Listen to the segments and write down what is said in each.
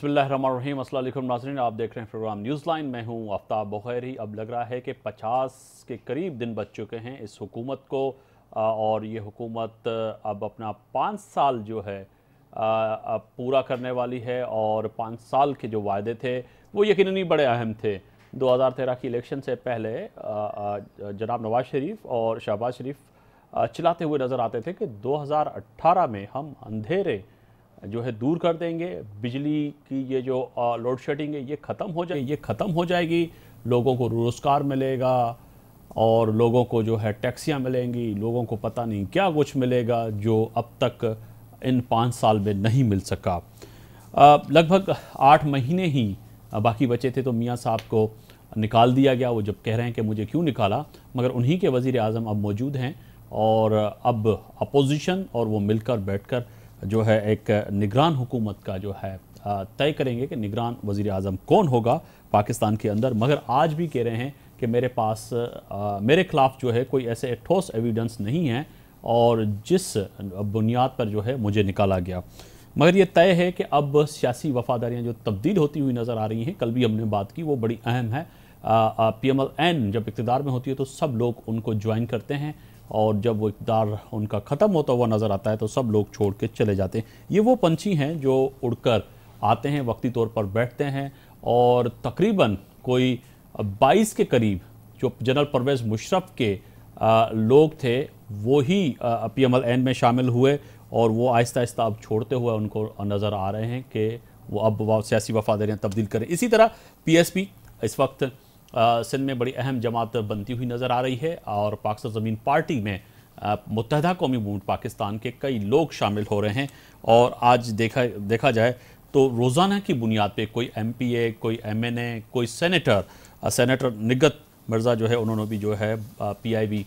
بسم اللہ الرحمن الرحیم، السلام علیکم ناظرین، آپ دیکھ رہے ہیں پروگرام نیوز لائن۔ میں ہوں آفتاب بخیری۔ اب لگ رہا ہے کہ پچاس کے قریب دن بچ چکے ہیں اس حکومت کو اور یہ حکومت اب اپنا پانچ سال جو ہے پورا کرنے والی ہے۔ اور پانچ سال کے جو وعدے تھے، وہ یقیناً بڑے اہم تھے۔ دو ہزار تیرہ کی الیکشن سے پہلے جناب نواز شریف اور شہباز شریف چلاتے ہوئے نظر آتے تھے کہ دو ہزار اٹھارہ میں ہم اندھیرے جو ہے دور کر دیں گے، بجلی کی یہ جو لوڈ شیڈنگ ہے، یہ ختم ہو جائے، یہ ختم ہو جائے گی، لوگوں کو روزگار ملے گا اور لوگوں کو جو ہے ٹیکسیاں ملیں گی، لوگوں کو پتہ نہیں کیا کچھ ملے گا جو اب تک ان پانچ سال میں نہیں مل سکا۔ لگ بھگ آٹھ مہینے ہی باقی بچے تھے تو میاں صاحب کو نکال دیا گیا۔ وہ جب کہہ رہے ہیں کہ مجھے کیوں نکالا، مگر انہی کے وزیر اعظم اب موجود ہیں اور اب اپوزیشن اور وہ مل کر بیٹھ کر جو ہے ایک نگران حکومت کا جو ہے طے کریں گے کہ نگران وزیر اعظم کون ہوگا پاکستان کے اندر۔ مگر آج بھی کہہ رہے ہیں کہ میرے پاس میرے خلاف جو ہے کوئی ایسے ٹھوس ایویڈنس نہیں ہے اور جس بنیاد پر جو ہے مجھے نکالا گیا۔ مگر یہ طے ہے کہ اب سیاسی وفاداریاں جو تبدیل ہوتی ہوئی نظر آ رہی ہیں، کل بھی ہم نے بات کی، وہ بڑی اہم ہے۔ پی ایم ایل این جب اقتدار میں ہوتی ہے تو سب لوگ ان کو جوائن کرتے ہیں۔ اور جب وہ اقتدار ان کا ختم ہوتا ہوا نظر آتا ہے تو سب لوگ چھوڑ کے چلے جاتے ہیں۔ یہ وہ پنچھی ہیں جو اڑ کر آتے ہیں، وقتی طور پر بیٹھتے ہیں اور تقریباً کوئی بائیس کے قریب جو جنرل پرویز مشرف کے لوگ تھے، وہی پی ایم ایل این میں شامل ہوئے اور وہ آہستہ آہستہ اب چھوڑتے ہوئے ان کو نظر آ رہے ہیں کہ وہ اب سیاسی وفاداریاں تبدیل کریں۔ اسی طرح پی ایس پی اس وقت سندھ میں بڑی اہم جماعت بنتی ہوئی نظر آ رہی ہے اور پاکستان زمین پارٹی میں متحدہ قومی مومنٹ پاکستان کے کئی لوگ شامل ہو رہے ہیں۔ اور آج دیکھا دیکھا جائے تو روزانہ کی بنیاد پہ کوئی ایم پی اے، کوئی ایم این اے، کوئی سینیٹر سینیٹر نگت مرزا جو ہے، انہوں نے بھی جو ہے پی آئی بی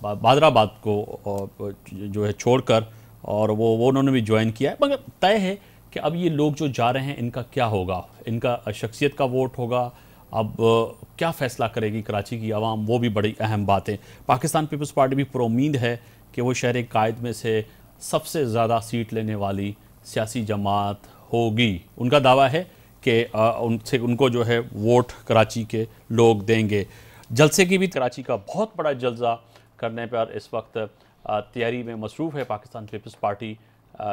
بادر آباد کو جو ہے، چھوڑ کر اور وہ انہوں نے بھی جوائن کیا ہے۔ مگر طے ہے کہ اب یہ لوگ جو جا رہے ہیں، ان کا کیا ہوگا؟ ان کا شخصیت کا ووٹ ہوگا؟ اب کیا فیصلہ کرے گی کراچی کی عوام؟ وہ بھی بڑی اہم بات ہے پاکستان پیپلز پارٹی بھی پر امید ہے کہ وہ شہر قائد میں سے سب سے زیادہ سیٹ لینے والی سیاسی جماعت ہوگی۔ ان کا دعویٰ ہے کہ ان سے، ان کو جو ہے ووٹ کراچی کے لوگ دیں گے۔ جلسے کی بھی کراچی کا بہت بڑا جلسہ کرنے پر اس وقت تیاری میں مصروف ہے پاکستان پیپلز پارٹی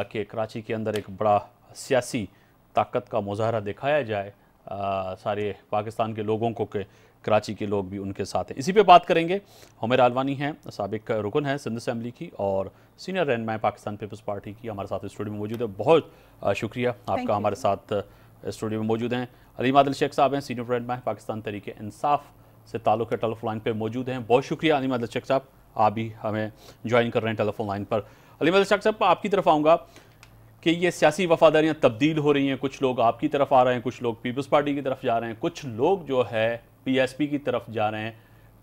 کہ کراچی کے اندر ایک بڑا سیاسی طاقت کا مظاہرہ دکھایا جائے۔ سارے پاکستان کے لوگوں کو کہ کراچی کے لوگ بھی ان کے ساتھ ہیں۔ اسی پہ بات کریں گے۔ ہمیر آلوانی ہیں سابق رکن ہیں سندھ اسمبلی کی اور سینئر رہنمائے پاکستان پیپلز پارٹی کی ہمارے ساتھ اسٹوڈیو میں موجود ہے بہت شکریہ آپ کا ہمارے ساتھ اسٹوڈیو میں موجود ہیں۔ علیم عادل شیخ صاحب ہیں سینئر رہنمائے پاکستان تحریک انصاف سے تعلق ہے ٹیلیفون لائن پہ موجود ہیں۔ بہت شکریہ علیم عادل شیخ صاحب آپ بھی ہمیں جوائن کر رہے ہیں ٹیلیفون لائن پر۔ علیم عادل شیخ صاحب آپ کی طرف آؤں گا۔ کہ یہ سیاسی وفاداریاں تبدیل ہو رہی ہیں، کچھ لوگ آپ کی طرف آ رہے ہیں، کچھ لوگ پیپلز پارٹی کی طرف جا رہے ہیں، کچھ لوگ جو ہے پی ایس پی کی طرف جا رہے ہیں۔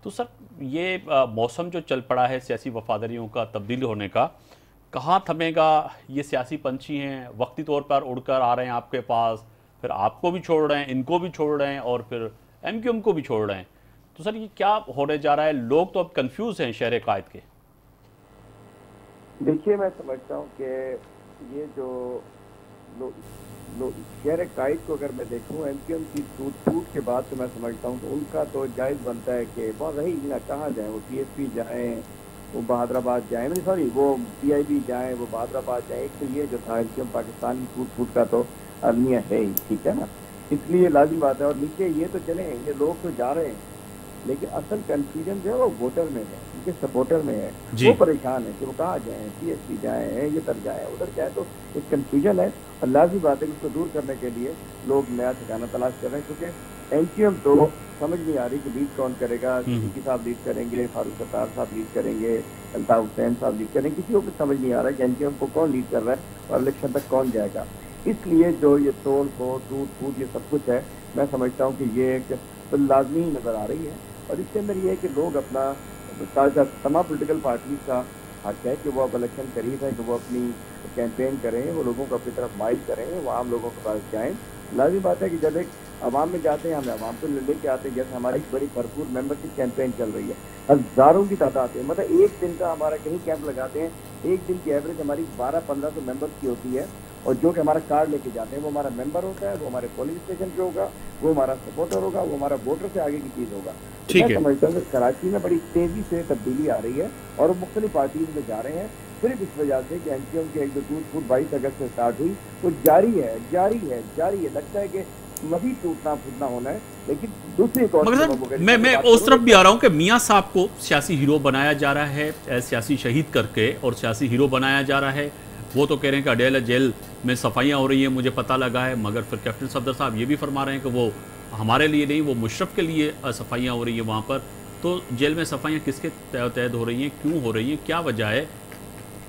تو سر، یہ موسم جو چل پڑا ہے سیاسی وفاداریوں کا تبدیل ہونے کا، کہاں تھمے گا؟ یہ سیاسی پنچھی ہیں، وقتی طور پر اڑ کر آ رہے ہیں آپ کے پاس، پھر آپ کو بھی چھوڑ رہے ہیں، ان کو بھی چھوڑ رہے ہیں اور پھر ایم کیو ایم کو بھی چھوڑ رہے ہیں۔ تو سر، یہ کیا ہونے جا رہا ہے؟ لوگ تو اب کنفیوز ہیں شہر قائد کے۔ دیکھیے، میں سمجھتا ہوں کہ یہ جو شہر قائد کو اگر میں دیکھوں، ایم کیو ایم کی ٹوٹ پھوٹ کے بعد تو میں سمجھتا ہوں تو ان کا تو جائز بنتا ہے کہ بہت رہی نہ کہاں جائیں، وہ پی ایس پی جائیں، وہ بہادر آباد جائیں، نہیں، سوری، وہ پی آئی بی جائیں، وہ بہادر آباد جائیں، ایک تو یہ جو تھا ایم کیو ایم پاکستان کی ٹوٹ پھوٹ کا تو المیہ ہے ہی، ٹھیک ہے نا؟ اس لیے لازم بات ہے اور نیچے یہ تو چلیں یہ لوگ تو جا رہے ہیں۔ لیکن اصل کنفیوژن جو ہے وہ ووٹر میں ہے ان کے سپورٹر میں ہے۔ جی۔ وہ پریشان ہے کہ وہ کہاں جائیں پی ایس پی جائیں یہ تر جائیں۔ ادھر جائیں تو ایک کنفیوژن ہے۔ اور لازمی بات ہے کہ اس کو دور کرنے کے لیے لوگ نیا ٹھکانا تلاش کر رہے ہیں کیونکہ این سی ایم تو سمجھ نہیں آ رہی کہ لیڈ کون کرے گا۔ سی صاحب لیڈ کریں گے فاروق ستار صاحب لیڈ کریں گے الطاف حسین صاحب لیڈ کریں گے۔ کسی کو سمجھ نہیں آ رہا کہ این سی ایم کو کون لیڈ کر رہا ہے اور الیکشن تک کون جائے گا۔ اس لیے جو یہ توڑ پھوڑ ٹوٹ پھوٹ یہ سب کچھ ہے میں سمجھتا ہوں کہ یہ ایک لازمی نظر آ رہی ہے۔ اور اس کے اندر یہ ہے کہ لوگ اپنا تمام پولیٹیکل پارٹیز کا حق ہے کہ وہ اب الیکشن قریب ہے کہ وہ اپنی کیمپین کریں، وہ لوگوں کو اپنی طرف مائل کریں، وہ عام لوگوں کے پاس جائیں۔ لازمی بات ہے کہ جب ایک عوام میں جاتے ہیں، ہمیں عوام کو لے کے آتے ہیں، جیسے ہماری بڑی بھرپور ممبر شپ کیمپین چل رہی ہے۔ ہزاروں کی تعداد ہے۔ مطلب ایک دن کا ہمارا کہیں کیمپ لگاتے ہیں، ایک دن کی ایوریج ہماری بارہ پندرہ سو ممبرس کی ہوتی ہے۔ اور جو کہ ہمارا کارڈ لے کے جاتے ہیں وہ ہمارا ممبر ہوتا ہے وہ ہمارے پولیس اسٹیشن پہ ہوگا وہ ہمارا سپورٹر ہوگا وہ ہمارا ووٹر سے آگے کی چیز ہوگا۔ میں سمجھتا ہوں کہ کراچی میں بڑی تیزی سے تبدیلی آ رہی ہے اور وہ مختلف پارٹیز میں جا رہے ہیں۔ صرف اس وجہ سے کہ این پی ایم کی ایک ٹوٹ فوٹ بائیس اگست سے اسٹارٹ ہوئی۔ وہ جاری ہے جاری ہے جاری ہے۔ لگتا ہے کہ مزید ٹوٹنا پھوٹنا ہونا ہے لیکن دوسری میں میں اس طرف بھی آ رہا ہوں کہ میاں صاحب کو سیاسی ہیرو بنایا جا رہا ہے سیاسی شہید کر کے اور سیاسی ہیرو بنایا جا رہا ہے۔ وہ تو کہہ رہے ہیں کہ اڈیالہ جیل میں صفائیاں ہو رہی ہیں، مجھے پتہ لگا ہے، مگر پھر کیپٹن صفدر صاحب یہ بھی فرما رہے ہیں کہ وہ ہمارے لیے نہیں، وہ مشرف کے لیے صفائیاں ہو رہی ہیں وہاں پر۔ تو جیل میں صفائیاں کس کے تحت ہو رہی ہیں؟ کیوں ہو رہی ہیں؟ کیا وجہ ہے؟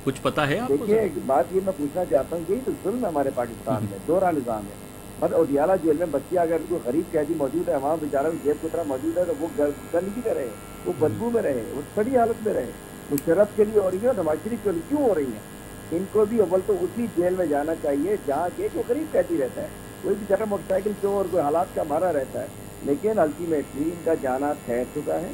کچھ پتہ ہے آپ دیکھیے بات یہ میں پوچھنا چاہتا ہوں یہی تو ظلم ہے ہمارے پاکستان میں دورہ نظام ہے۔ مطلب اڈیالہ جیل میں بچی اگر کوئی غریب قیدی موجود ہے وہاں بیچارہ جیب کی طرح موجود ہے، تو وہ گندگی میں رہے، وہ بدبو میں رہے، وہ سڑی حالت میں رہے۔ وہ کے لیے ہو رہی ہے اور نواز شریف کے لیے کیوں ہو رہی ہیں ان کو بھی اول تو اسی جیل میں جانا چاہیے جہاں کہ وہ غریب قیدی رہتا ہے، کوئی بیچارہ موٹر سائیکل چور کوئی حالات کا مارا رہتا ہے، لیکن الٹیمیٹلی ان کا جانا ٹھہر چکا ہے،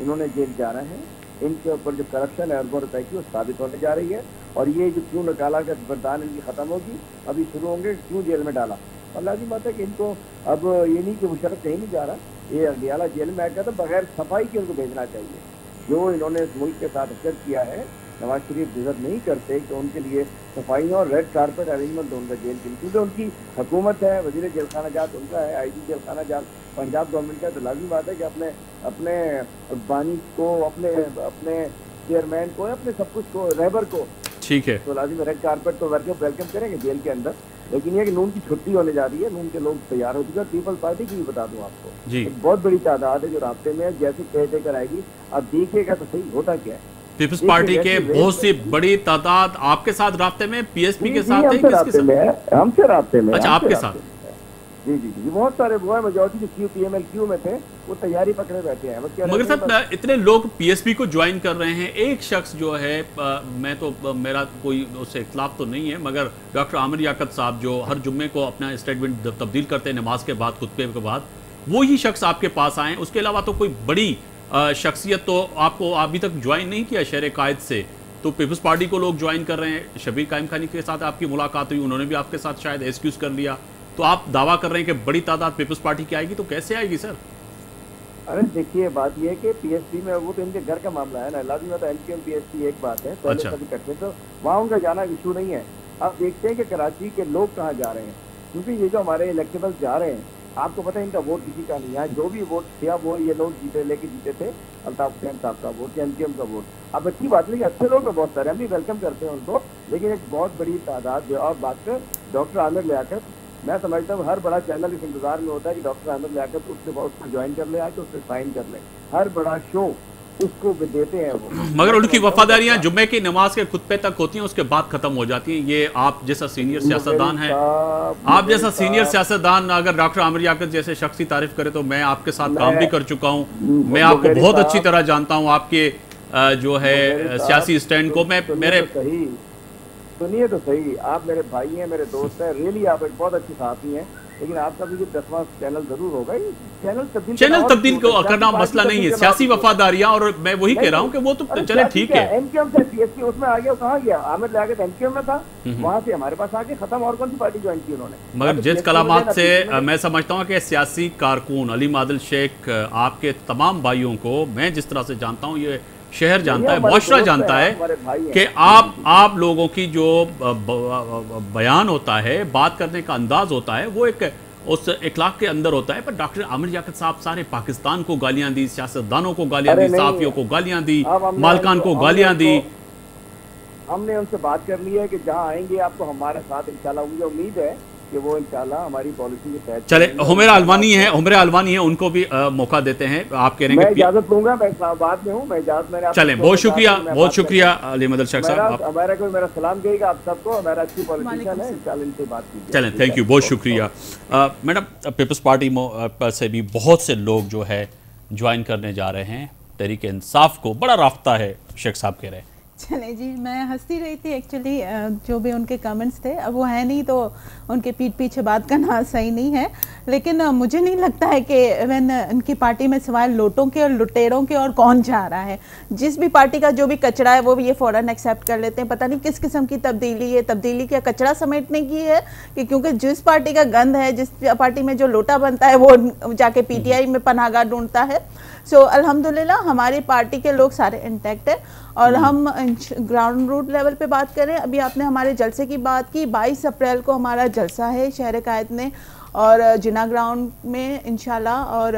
انہوں نے جیل جانا ہے۔ ان کے اوپر جو کرپشن ہے، اربوں روپے کی، وہ ثابت ہونے جا رہی ہے۔ اور یہ جو کیوں نکالا کہ بردان ان کی ختم ہوگی، ابھی شروع ہوں گے، کیوں جیل میں ڈالا؟ اور لازم بات ہے کہ ان کو اب یہ نہیں کہ مشرف کہیں نہیں جا رہا، یہ اڈیالہ جیل میں آ گیا تو بغیر صفائی کے ان کو بھیجنا چاہیے۔ جو انہوں نے اس ملک کے ساتھ اثر کیا ہے نواز شریف ڈیزرو نہیں کرتے کہ ان کے لیے صفائی اور ریڈ کارپیٹ ارینجمنٹ ان کا جیل کے لیے کیونکہ ان کی حکومت ہے وزیر جیل خانہ جات ان کا ہے آئی جی جیل خانہ جات پنجاب گورنمنٹ کا تو لازمی بات ہے کہ اپنے اپنے بانی کو اپنے اپنے چیئرمین کو اپنے سب کچھ کو ریبر کو۔ ٹھیک ہے۔ تو لازم ریڈ کارپیٹ تو ویلکم کریں گے جیل کے اندر۔ لیکن یہ کہ نون کی چھٹی ہونے جا رہی ہے نون کے لوگ تیار ہو چکے ہیں۔ پیپلز پارٹی کی بھی بتا دوں آپ کو۔ جی۔ ایک بہت بڑی تعداد ہے جو رابطے میں جیسے کہہ دے کر آئے گی اب دیکھے گا تو صحیح ہوتا کیا ہے۔ پیپلز پارٹی کے بہت سی بڑی تعداد آپ کے ساتھ رابطے میں پی ایس پی کے ساتھ ہم سے رابطے میں اچھا آپ کے ساتھ۔ جی جی جی بہت سارے وہ ہیں میجورٹی جو کیو پی ایم ایل کیو میں تھے وہ تیاری پکڑے بیٹھے ہیں۔ مگر صاحب اتنے لوگ پی ایس پی کو جوائن کر رہے ہیں ایک شخص جو ہے میں تو میرا کوئی اس سے اختلاف تو نہیں ہے مگر ڈاکٹر عامر یاقت صاحب جو ہر جمعے کو اپنا اسٹیٹمنٹ تبدیل کرتے ہیں نماز کے بعد خطبے کے بعد وہی شخص آپ کے پاس آئے ہیں۔ اس کے علاوہ تو کوئی بڑی شخصیت تو آپ کو ابھی تک جوائن نہیں کیا شہر قائد سے۔ تو پیپلز پارٹی کو لوگ جوائن کر رہے ہیں۔ شبیر قائم خانی کے ساتھ آپ کی ملاقات ہوئی انہوں نے بھی آپ کے ساتھ شاید ایکسکیوز کر لیا۔ تو آپ دعویٰ کر رہے ہیں کہ بڑی تعداد پیپلز پارٹی کی آئے گی تو کیسے آئے گی سر؟ ارے دیکھیے بات یہ ہے کہ پی ایس سی میں وہ تو ان کے گھر کا معاملہ ہے نا۔ لازمی تو M P M P S C ایک بات ہے پہلے اچھا۔ کبھی کرتے تو وہاں ان کا جانا ایشو نہیں ہے۔ آپ دیکھتے ہیں کہ کراچی کے لوگ کہاں جا رہے ہیں۔ کیونکہ یہ جو ہمارے الیکٹیبل جا رہے ہیں آپ کو پتہ ہے ان کا ووٹ کسی کا نہیں ہے۔ جو بھی ووٹ تھا وہ یہ لوگ جیتے، لے کے جیتے تھے۔ الطاف حسین صاحب کا ووٹ یا ایم پی ایم کا ووٹ۔ اب اچھی بات نہیں کہ اچھے لوگ بہت سارے ہم بھی ویلکم کرتے ہیں ان کو، لیکن ایک بہت بڑی تعداد جو اور بات کر، ڈاکٹر عامر لیاقت میں سمجھتا ہوں ہر بڑا چینل اس انتظار میں ہوتا ہے کہ ڈاکٹر احمد لیاقت اس سے اس کو جوائن کر لے، آ کے اس سے سائن کر لے۔ ہر بڑا شو اس کو دیتے ہیں وہ۔ مگر ان کی وفاداریاں جمعے کی نماز کے خطبے تک ہوتی ہیں اس کے بعد ختم ہو جاتی ہیں۔ یہ آپ جیسا سینئر سیاستدان ہیں۔ آپ جیسا سینئر سیاستدان اگر ڈاکٹر عامر یاقت جیسے شخصی تعریف کرے تو میں آپ کے ساتھ کام بھی کر چکا ہوں۔ میں آپ کو بہت اچھی طرح جانتا ہوں آپ کے جو ہے سیاسی اسٹینڈ کو۔ میں میرے سنیے تو صحیح آپ میرے بھائی ہیں میرے دوست ہیں۔ ریلی آپ ایک بہت اچھی صحافی ہیں۔ لیکن آپ کا بھی جو دسواں چینل ضرور ہوگا چینل تبدیل چینل تبدیل کرنا مسئلہ نہیں ہے سیاسی وفاداریاں اور میں وہی کہہ رہا ہوں کہ وہ تو چلے ٹھیک ہے۔ ایم کیو ایم سے پی ایس پی اس میں آگیا کہاں گیا؟ عامر لے آگے ایم کیو ایم میں تھا وہاں سے ہمارے پاس آگے ختم اور کون سی پارٹی جوائن کی انہوں نے؟ مگر جس کلامات سے میں سمجھتا ہوں کہ سیاسی کارکون علی مادل شیخ آپ کے تمام بھائیوں کو میں جس طرح سے جانتا ہوں یہ شہر جانتا ہے معاشرہ جانتا ہے کہ آپ آپ لوگوں کی جو بیان ہوتا ہے بات کرنے کا انداز ہوتا ہے وہ ایک اس اخلاق کے اندر ہوتا ہے۔ پر ڈاکٹر عامر یاقت صاحب سارے پاکستان کو گالیاں دی سیاستدانوں کو گالیاں دی صحافیوں کو گالیاں دی مالکان کو گالیاں دی ہم نے ان سے بات کر لی ہے کہ جہاں آئیں گے آپ کو ہمارے ساتھ انشاءاللہ مجھے امید ہے۔ کہ وہ انشاءاللہ ہماری پالیسی کے تحت چلے حمیر علوانی ہیں حمیر علوانی ہیں ان کو بھی موقع دیتے ہیں۔ آپ کہہ رہے ہیں میں اجازت لوں گا میں اسلام آباد میں ہوں میں اجازت میں چلیں بہت شکریہ بہت شکریہ علی مدل شخص صاحب ہمارا کوئی میرا سلام کہے گا آپ سب کو ہمارا اچھی پالیٹیشن ہے انشاءاللہ ان سے بات کیجیے۔ چلیں تھینک یو بہت شکریہ۔ میڈم پیپلز پارٹی سے بھی بہت سے لوگ جو ہے جوائن کرنے جا رہے ہیں۔ تحریک انصاف کو بڑا رافتہ ہے شیخ صاحب کہہ رہے ہیں۔ چلے جی میں ہنستی رہی تھی ایکچولی جو بھی ان کے کمنٹس تھے، اب وہ ہیں نہیں تو ان کے پیٹ پیچھے بات کرنا صحیح نہیں ہے۔ لیکن مجھے نہیں لگتا ہے کہ ایون ان کی پارٹی میں سوائے لوٹوں کے اور لٹیروں کے اور کون جا رہا ہے۔ جس بھی پارٹی کا جو بھی کچرا ہے، وہ بھی یہ فوراً ایکسیپٹ کر لیتے ہیں۔ پتہ نہیں کس قسم کی تبدیلی ہے، تبدیلی کیا کچرا سمیٹنے کی ہے کہ کیونکہ جس پارٹی کا گند ہے، جس پارٹی میں جو لوٹا بنتا ہے، وہ جا کے پی ٹی آئی میں پناہ گاہ ڈھونڈتا ہے۔ سو الحمدللہ ہماری پارٹی کے لوگ سارے انٹیکٹ ہیں اور ہم گراؤنڈ روٹ لیول پہ بات کریں ابھی آپ نے ہمارے جلسے کی بات کی بائیس اپریل کو ہمارا جلسہ ہے شہر قائد میں۔ اور جنا گراؤنڈ میں انشاءاللہ اور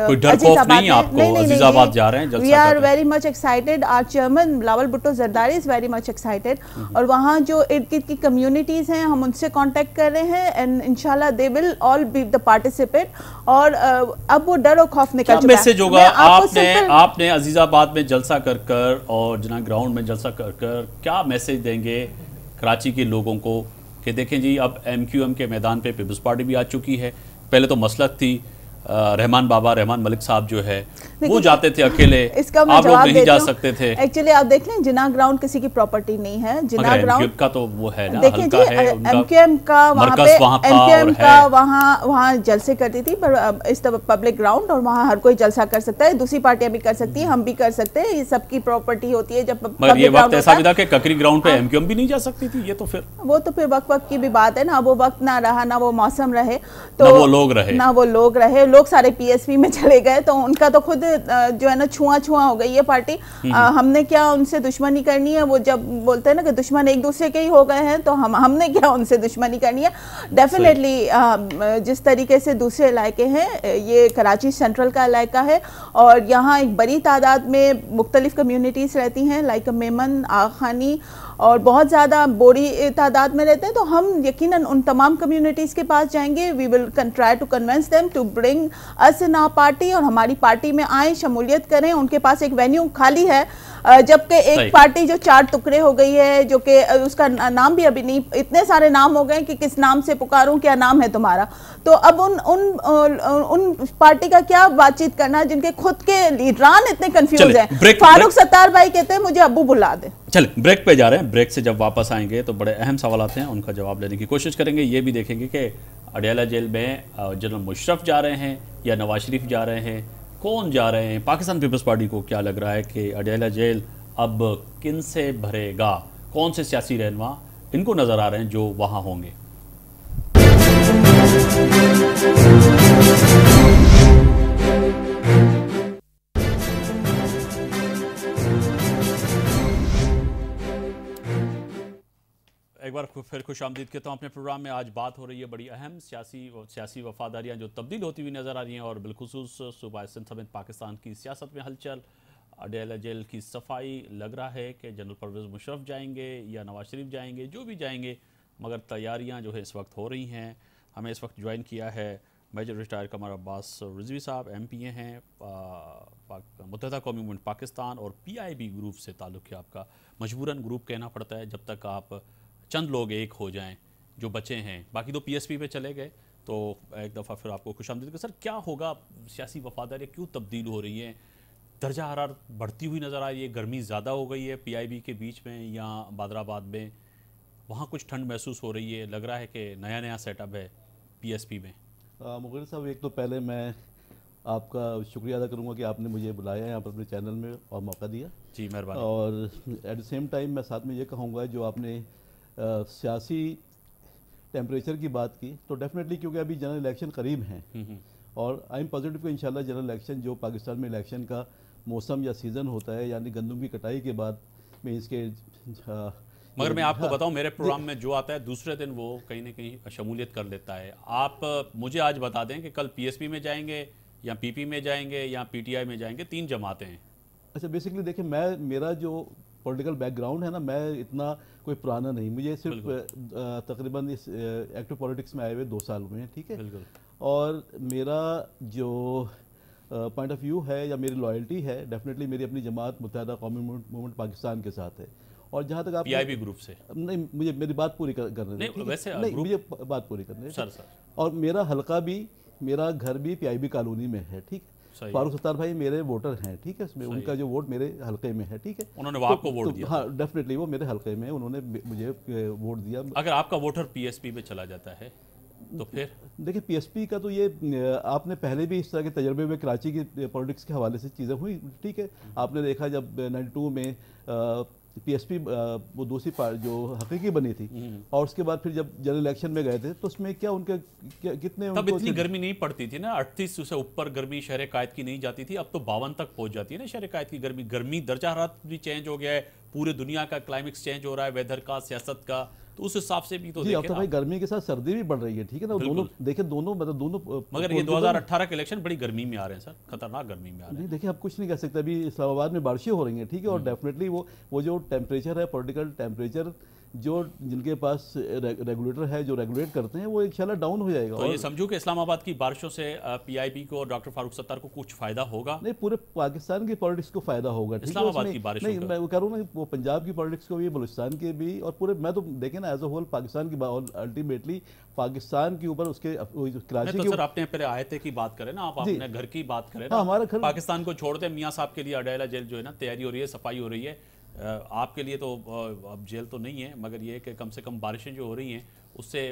عزیز آباد جا رہے ہیں we are very much excited our chairman Bilawal Bhutto Zardari is very much excited اور وہاں جو ارد گرد کی کمیونٹیز ہیں ہم ان سے کانٹیکٹ کر رہے ہیں اینڈ انشاءاللہ دے ول آل بی دا پارٹیسپیٹ اور اب وہ ڈر و خوف نکل چکا ہے۔ میسج ہوگا؟ آپ نے آپ نے عزیز آباد میں جلسہ کر کر اور جنا گراؤنڈ میں جلسہ کر کر کیا میسج دیں گے کراچی کے لوگوں کو؟ کہ دیکھیں جی اب ایم کیو ایم کے میدان پہ پیپلز پارٹی بھی آ چکی ہے۔ پہلے تو مسلک تھی رحمان بابا رحمان ملک صاحب جو ہے وہ جاتے تھے اکیلے آپ لوگ نہیں جا سکتے تھے۔ ایکچولی آپ دیکھ لیں جناح گراؤنڈ کسی کی پراپرٹی نہیں ہے۔ جناح گراؤنڈ کا تو وہ ہے نا دیکھیں جی ایم کیو ایم کا وہاں پہ ایم کیو ایم کا وہاں وہاں جلسے کرتی تھی پر اس طرح پبلک گراؤنڈ اور وہاں ہر کوئی جلسہ کر سکتا ہے دوسری پارٹیاں بھی کر سکتی ہیں ہم بھی کر سکتے ہیں یہ سب کی پراپرٹی ہوتی ہے۔ جب مگر یہ وقت ایسا بھی تھا کہ ککری گراؤنڈ پہ ایم کیو ایم بھی نہیں جا سکتی تھی یہ تو پھر وہ تو پھر وقت وقت کی بھی بات ہے نا وہ وقت نہ رہا نہ وہ موسم رہے۔ تو وہ لوگ رہے۔ نہ وہ لوگ رہے لوگ سارے پی ایس پی میں چلے گئے تو ان کا تو خود جو ہے نا چھواں چھواں ہو گئی ہے پارٹی ہم نے کیا ان سے دشمنی کرنی ہے؟ وہ جب بولتے ہیں نا کہ دشمن ایک دوسرے کے ہی ہو گئے ہیں تو ہم ہم نے کیا ان سے دشمنی کرنی ہے؟ ڈیفینیٹلی جس طریقے سے دوسرے علاقے ہیں یہ کراچی سینٹرل کا علاقہ ہے۔ اور یہاں ایک بڑی تعداد میں مختلف کمیونٹیز رہتی ہیں لائک میمن آخانی اور بہت زیادہ بوڑی تعداد میں رہتے ہیں تو ہم یقیناً ان تمام کمیونٹیز کے پاس جائیں گے۔ We will try to convince them to bring us in party اور ہماری پارٹی میں آئیں شمولیت کریں۔ ان کے پاس ایک وینیو خالی ہے جبکہ ایک پارٹی جو چار ٹکڑے ہو گئی ہے جو کہ اس کا نام بھی ابھی نہیں اتنے سارے نام ہو گئے کہ کس نام سے پکاروں کیا نام ہے تمہارا؟ تو اب ان ان ان پارٹی کا کیا بات چیت کرنا جن کے خود کے لیڈران اتنے کنفیوز ہیں۔ فاروق ستار بھائی کہتے ہیں مجھے ابو بلا دیں۔ چلیں بریک پہ جا رہے ہیں۔ بریک سے جب واپس آئیں گے تو بڑے اہم سوالات ہیں، ان کا جواب لینے کی کوشش کریں گے۔ یہ بھی دیکھیں گے کہ اڈیالہ جیل میں جنرل مشرف جا رہے ہیں یا نواز شریف جا رہے ہیں؟ کون جا رہے ہیں؟ پاکستان پیپلز پارٹی کو کیا لگ رہا ہے کہ اڈیالہ جیل اب کن سے بھرے گا؟ کون سے سیاسی رہنما ان کو نظر آ رہے ہیں جو وہاں ہوں گے؟ ایک بار پھر خوش آمدید کہتا ہوں، اپنے پروگرام میں آج بات ہو رہی ہے بڑی اہم سیاسی سیاسی وفاداریاں جو تبدیل ہوتی ہوئی نظر آ رہی ہیں اور بالخصوص صوبہ سندھ سمیت پاکستان کی سیاست میں ہلچل، اڈیالہ جیل کی صفائی لگ رہا ہے کہ جنرل پرویز مشرف جائیں گے یا نواز شریف جائیں گے، جو بھی جائیں گے، مگر تیاریاں جو ہے اس وقت ہو رہی ہیں۔ ہمیں اس وقت جوائن کیا ہے major retire Qamar Abbas Rizvi sahab, M P اے ہیں متحدہ قومی مومنٹ پاکستان اور پی آئی بی گروپ سے تعلق ہے۔ آپ کا مجبوراً گروپ کہنا پڑتا ہے جب تک آپ چند لوگ ایک ہو جائیں جو بچے ہیں۔ باقی تو پی ایس پی پہ چلے گئے۔ تو ایک دفعہ پھر آپ کو خوش آمدید کہ سر کیا ہوگا؟ سیاسی وفاداری کیوں تبدیل ہو رہی ہیں؟ درجہ حرارت بڑھتی ہوئی نظر آ رہی ہے۔ گرمی زیادہ ہو گئی ہے پی آئی بی کے بیچ میں یا بادر آباد میں۔ وہاں کچھ ٹھنڈ محسوس ہو رہی ہے۔ لگ رہا ہے کہ نیا نیا سیٹ اپ ہے پی ایس پی میں۔ مغل صاحب ایک تو پہلے میں آپ کا شکریہ ادا کروں گا کہ آپ نے مجھے بلایا ہے یہاں پر اپنے چینل میں اور موقع دیا۔ جی مہربانی۔ اور ایٹ دا سیم ٹائم میں ساتھ میں یہ کہوں گا جو آپ نے سیاسی ٹیمپریچر کی بات کی تو ڈیفینیٹلی کیونکہ ابھی جنرل الیکشن قریب ہیں اور آئی ایم پازیٹیو کہ انشاءاللہ جنرل الیکشن جو پاکستان میں الیکشن کا موسم یا سیزن ہوتا ہے یعنی گندم کی کٹائی کے بعد میں اس کے مگر میں آپ کو بتاؤں میرے پروگرام میں جو آتا ہے دوسرے دن وہ کہیں نہ کہیں شمولیت کر لیتا ہے۔ آپ مجھے آج بتا دیں کہ کل پی ایس پی میں جائیں گے یا پی پی میں جائیں گے یا پی ٹی آئی میں جائیں گے تین جماعتیں ہیں۔ اچھا بیسکلی دیکھیں میں میرا جو پولیٹیکل بیک گراؤنڈ ہے نا میں اتنا کوئی پرانا نہیں مجھے صرف تقریباً اس ایکٹیو پولیٹکس میں آئے ہوئے دو سال ہوئے ہیں ٹھیک ہے؟ اور میرا جو پوائنٹ آف ویو ہے یا میری لائلٹی ہے ڈیفینیٹلی میری اپنی جماعت متحدہ قومی مومنٹ پاکستان کے ساتھ ہے۔ اور جہاں تک آپ پی آئی بی گروپ سے۔ نہیں مجھے میری بات پوری کرنے نہیں مجھے بات پوری کرنے اور میرا حلقہ بھی میرا گھر بھی پی آئی بی کالونی میں ہے ٹھیک فاروق ستار بھائی میرے ووٹر ہیں ٹھیک ہے؟ ان کا جو ووٹ میرے حلقے میں ہے ٹھیک ہے؟ انہوں نے واپ کو ووٹ دیا۔ ہاں ڈیفنیٹلی وہ میرے حلقے میں انہوں نے مجھے ووٹ دیا۔ اگر آپ کا ووٹر پی ایس پی میں چلا جاتا ہے تو پھر؟ دیکھیں پی ایس پی کا تو یہ آپ نے پہلے بھی اس طرح کے تجربے میں کراچی کی پولیٹکس کے حوالے سے چیزیں ہوئی ٹھیک ہے؟ آپ نے دیکھا جب نائنٹی ٹو میں پی ایس پی وہ دوسری پار جو حقیقی بنی تھی۔ اور اس کے بعد پھر جب جنرل الیکشن میں گئے تھے تو اس میں کیا ان کے کتنے تب اتنی گرمی نہیں پڑتی تھی نا۔ اٹھتیس اسے اوپر گرمی شہر قائد کی نہیں جاتی تھی اب تو باون تک پہنچ جاتی ہے نا شہر قائد کی گرمی۔ گرمی درجہ حرارت بھی چینج ہو گیا ہے پورے دنیا کا کلائمکس چینج ہو رہا ہے ویدھر کا سیاست کا۔ تو اس حساب سے بھی تو جی، دیکھیں بھائی گرمی کے ساتھ سردی بھی بڑھ رہی ہے ٹھیک ہے نا؟ دونوں دیکھیں دونوں مطلب دونوں مگر یہ دو ہزار اٹھارہ کے الیکشن بڑی گرمی میں آ رہے ہیں سر خطرناک گرمی میں آ رہے جی، ہیں۔ دیکھیں اب کچھ نہیں کہہ سکتے ابھی اسلام آباد میں بارشیں ہو رہی ہیں ٹھیک ہے اور ڈیفینیٹلی وہ جو ٹیمپریچر ہے پولیٹیکل ٹیمپریچر جو جن کے پاس ریگولیٹر ہے جو ریگولیٹ کرتے ہیں وہ انشاءاللہ ڈاؤن ہو جائے گا تو یہ سمجھو کہ اسلام آباد کی بارشوں سے پی آئی بی کو اور ڈاکٹر فاروق ستار کو کچھ فائدہ ہوگا؟ نہیں پورے پاکستان کی پولٹکس کو فائدہ ہوگا اسلام آباد کی بارشوں کا۔ نہیں میں کہہ رہا ہوں وہ پنجاب کی پولٹکس کو بھی بلوچستان کے بھی اور پورے میں تو دیکھیں نا ایز اے ہول پاکستان کی الٹیمیٹلی پاکستان کے اوپر اس کے کراچی کے آپ نے پہلے آیتے کی بات کریں نا آپ جی۔ اپنے گھر کی بات کریں ہاں، نا۔ ہمارا پاکستان کو چھوڑ دیں میاں صاحب کے لیے اڈیلا جیل جو ہے نا تیاری ہو رہی ہے صفائی ہو رہی ہے۔ آپ کے لیے تو اب جیل تو نہیں ہے مگر یہ کہ کم سے کم بارشیں جو ہو رہی ہیں اس سے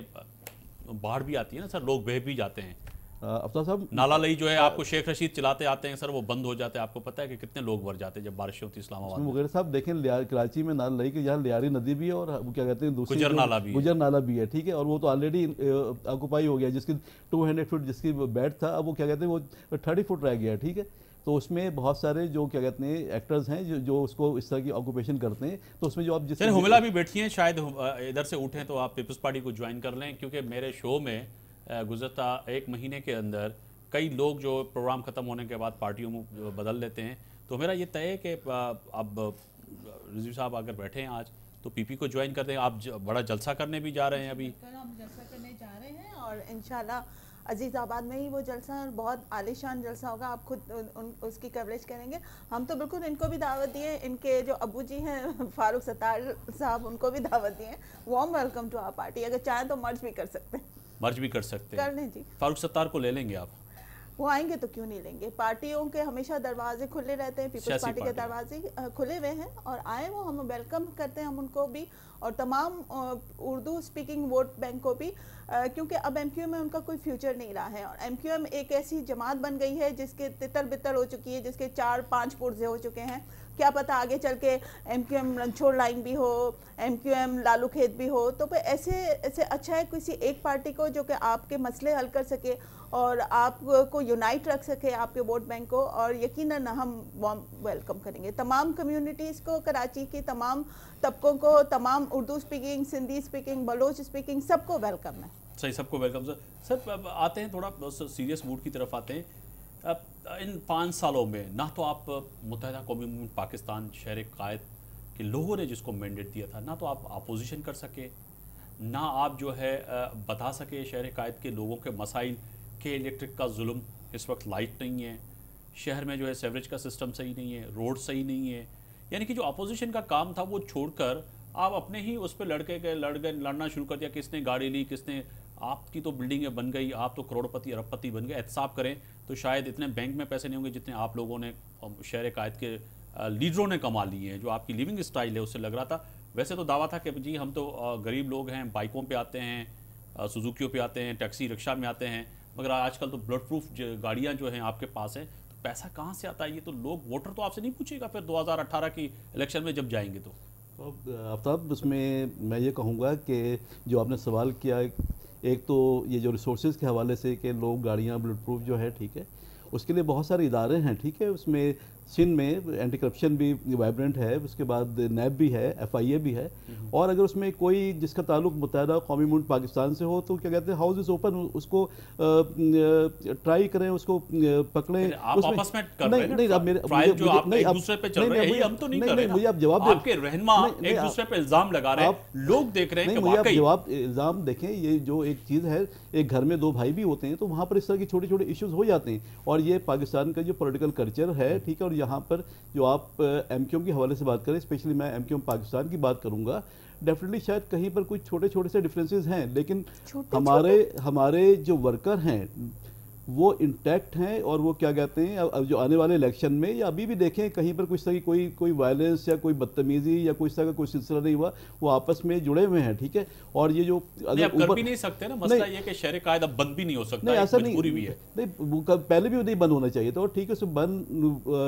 باہر بھی آتی ہے نا سر لوگ بہہ بھی جاتے ہیں۔ افطار صاحب نالا لئی جو ہے آپ کو شیخ رشید چلاتے آتے ہیں سر وہ بند ہو جاتے ہیں۔ آپ کو پتہ ہے کہ کتنے لوگ بھر جاتے ہیں جب بارشیں ہوتی اسلام آباد مغیر صاحب دیکھیں کراچی میں نالا لئی کہ یہاں لیاری ندی بھی ہے اور وہ کیا کہتے ہیں گجر نالا بھی گجر نالا بھی ہے ٹھیک ہے؟ اور وہ تو آلریڈی آکوپائی ہو گیا جس کی ٹو ہنڈریڈ فٹ جس کی بیٹ تھا اب وہ کیا کہتے ہیں وہ تھرٹی فٹ رہ گیا ٹھیک ہے؟ تو اس میں بہت سارے جو کیا کہتے ہیں ایکٹرز ہیں جو اس کو اس طرح کی آکوپیشن کرتے ہیں۔ تو اس میں جو آپ جس یعنی حملہ بھی بیٹھی ہیں شاید ادھر سے اٹھیں تو آپ پیپلز پارٹی کو جوائن کر لیں۔ کیونکہ میرے شو میں گزشتہ ایک مہینے کے اندر کئی لوگ جو پروگرام ختم ہونے کے بعد پارٹیوں میں بدل لیتے ہیں۔ تو میرا یہ طے ہے کہ اب رضوی صاحب اگر بیٹھے ہیں آج تو پی پی کو جوائن کر دیں۔ آپ بڑا جلسہ کرنے بھی جا رہے ہیں ابھی۔ ہم جلسہ کرنے جا رہے ہیں اور انشاءاللہ عزیز آباد میں ہی وہ جلسہ اور بہت عالیشان جلسہ ہوگا آپ خود اس کی کوریج کریں گے۔ ہم تو بالکل ان کو بھی دعوت دیے ان کے جو ابو جی ہیں فاروق ستار صاحب ان کو بھی دعوت دیے warm welcome to our party اگر چاہیں تو مرچ بھی کر سکتے ہیں۔ مرچ بھی کر سکتے ہیں۔ کر لیں جی۔ فاروق ستار کو لے لیں گے آپ؟ وہ آئیں گے تو کیوں نہیں لیں گے؟ پارٹیوں کے ہمیشہ دروازے کھلے رہتے ہیں پیپلز پارٹی کے دروازے کھلے ہوئے ہیں اور آئیں وہ ہم ویلکم کرتے ہیں ہم ان کو بھی اور تمام اردو اسپیکنگ ووٹ بینک کو بھی کیونکہ اب ایم کیو ایم میں ان کا کوئی فیوچر نہیں رہا ہے اور ایم کیو ایم ایک ایسی جماعت بن گئی ہے جس کے تتر بتر ہو چکی ہے جس کے چار پانچ پرزے ہو چکے ہیں۔ کیا پتہ آگے چل کے M Q M Ranchore line بھی ہو، M Q M Lalu Khet بھی ہو۔ تو پھر ایسے ایسے اچھا ہے کسی ایک پارٹی کو جو کہ آپ کے مسئلے حل کر سکے اور آپ کو یونائٹ رکھ سکے آپ کے ووٹ بینک کو اور یقیناً ہم ویلکم کریں گے۔ تمام کمیونٹیز کو، کراچی کی تمام طبقوں کو، تمام Urdu speaking Sindhi speaking Baloch speaking سب کو ویلکم ہے۔ صحیح، سب کو ویلکم سر۔ سر، آتے ہیں، تھوڑا سیریس موڈ کی طرف آتے ہیں۔ ان پانچ سالوں میں نہ تو آپ متحدہ قومی مومن پاکستان شہر قائد کے لوگوں نے جس کو مینڈیٹ دیا تھا، نہ تو آپ اپوزیشن کر سکے، نہ آپ جو ہے بتا سکے شہر قائد کے لوگوں کے مسائل کہ الیکٹرک کا ظلم اس وقت لائٹ نہیں ہے، شہر میں جو ہے سیوریج کا سسٹم صحیح نہیں ہے روڈ صحیح نہیں ہے۔ یعنی کہ جو اپوزیشن کا کام تھا وہ چھوڑ کر آپ اپنے ہی اس پہ لڑکے کے لڑ گئے لڑنا شروع کر دیا، کس نے گاڑی لی، کس نے آپ کی تو بلڈنگیں بن گئی، آپ تو کروڑ پتی ارب پتی بن گئے، احتساب کریں تو شاید اتنے بینک میں پیسے نہیں ہوں گے جتنے آپ لوگوں نے، شہر قائد کے لیڈروں نے کما لیے ہیں، جو آپ کی لیونگ اسٹائل ہے، اس سے لگ رہا تھا۔ ویسے تو دعویٰ تھا کہ جی ہم تو غریب لوگ ہیں، بائکوں پہ آتے ہیں سوزوکیوں پہ آتے ہیں ٹیکسی رکشہ میں آتے ہیں، مگر آج کل تو بلڈ پروف گاڑیاں جو ہیں آپ کے پاس ہیں، تو پیسہ کہاں سے آتا ہے؟ یہ تو لوگ ووٹر تو آپ سے نہیں پوچھے گا، پھر دو ہزار اٹھارہ کی الیکشن میں جب جائیں گے تو۔ آفتاب، اس میں میں یہ کہوں گا کہ جو آپ نے سوال کیا ایک تو یہ جو ریسورسز کے حوالے سے کہ لوگ گاڑیاں بلٹ پروف جو ہے، ٹھیک ہے، اس کے لیے بہت سارے ادارے ہیں، ٹھیک ہے، اس میں سن میں انٹی کرپشن بھی وائبرنٹ ہے اس کے بعد نیب بھی ہے ایف آئی اے بھی ہے۔ اور اگر اس میں کوئی جس کا تعلق متحدہ قومی منٹ پاکستان سے ہو تو کیا کہتے ہیں ہاؤز از اوپن اس کو ٹرائی کریں اس کو پکڑیں۔ آپ آپس میں کر رہے نہیں نہیں اب میرے ایک دوسرے پہ چل رہے ہیں ہم تو نہیں کر رہے مجھے آپ جواب آپ کے رہنما ایک دوسرے پہ الزام لگا رہے ہیں۔ لوگ دیکھ رہے ہیں کہ واقعی آپ جواب الزام دیکھیں یہ جو ایک چیز ہے ایک گھر میں دو بھائی بھی ہوتے ہیں تو وہاں پر اس طرح کی چھوٹے چھوٹے ایشوز ہو جاتے ہیں۔ اور یہ پاکستان کا جو پولیٹیکل کلچر ہے ٹھیک ہے اور یہاں پر جو آپ ایم کیوم کی حوالے سے بات کریں اسپیشلی میں ایم کیوم پاکستان کی بات کروں گا ڈیفینیٹلی شاید کہیں پر کچھ چھوٹے چھوٹے سے ڈفرینسز ہیں لیکن ہمارے ہمارے جو ورکر ہیں وہ انٹیکٹ ہیں اور وہ کیا کہتے ہیں جو آنے والے الیکشن میں یا ابھی بھی دیکھیں کہیں پر کچھ طرح کی کوئی کوئی وائلنس یا کوئی بدتمیزی یا کوئی طرح کا کوئی سلسلہ نہیں ہوا وہ آپس میں جڑے ہوئے ہیں ٹھیک ہے؟ اور یہ جو اگر کر بھی نہیں سکتے نا مسئلہ یہ کہ شہر قائدہ بند بھی نہیں ہو سکتا نہیں ایسا نہیں۔ بھی ہے۔ نہیں پہلے بھی نہیں بند ہونا چاہیے تھا اور ٹھیک ہے اس بند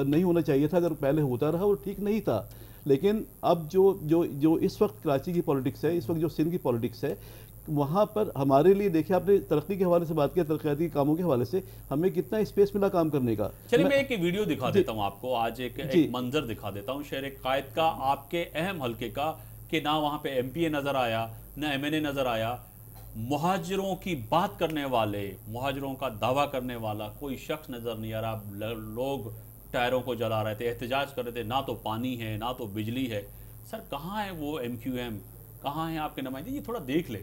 نہیں ہونا چاہیے تھا اگر پہلے ہوتا رہا وہ ٹھیک نہیں تھا۔ لیکن اب جو جو جو اس وقت کراچی کی پولیٹکس ہے اس وقت جو سندھ کی پولیٹکس ہے وہاں پر ہمارے لیے دیکھیں آپ نے ترقی کے حوالے سے بات کیا ترقیاتی کاموں کے حوالے سے ہمیں کتنا اسپیس ملا کام کرنے کا۔ چلیے میں ایک ویڈیو دکھا دیتا ہوں آپ کو۔ آج ایک جی۔ منظر دکھا دیتا ہوں شہر قائد کا آپ کے اہم حلقے کا کہ نہ وہاں پہ ایم پی اے نظر آیا نہ ایم این اے نظر آیا۔ مہاجروں کی بات کرنے والے مہاجروں کا دعویٰ کرنے والا کوئی شخص نظر نہیں آ رہا۔ لوگ ٹائروں کو جلا رہے تھے احتجاج کر رہے تھے نہ تو پانی ہے نہ تو بجلی ہے۔ سر کہاں ہے وہ ایم کیو ایم کہاں ہیں آپ کے نمائندے؟ یہ تھوڑا دیکھ لے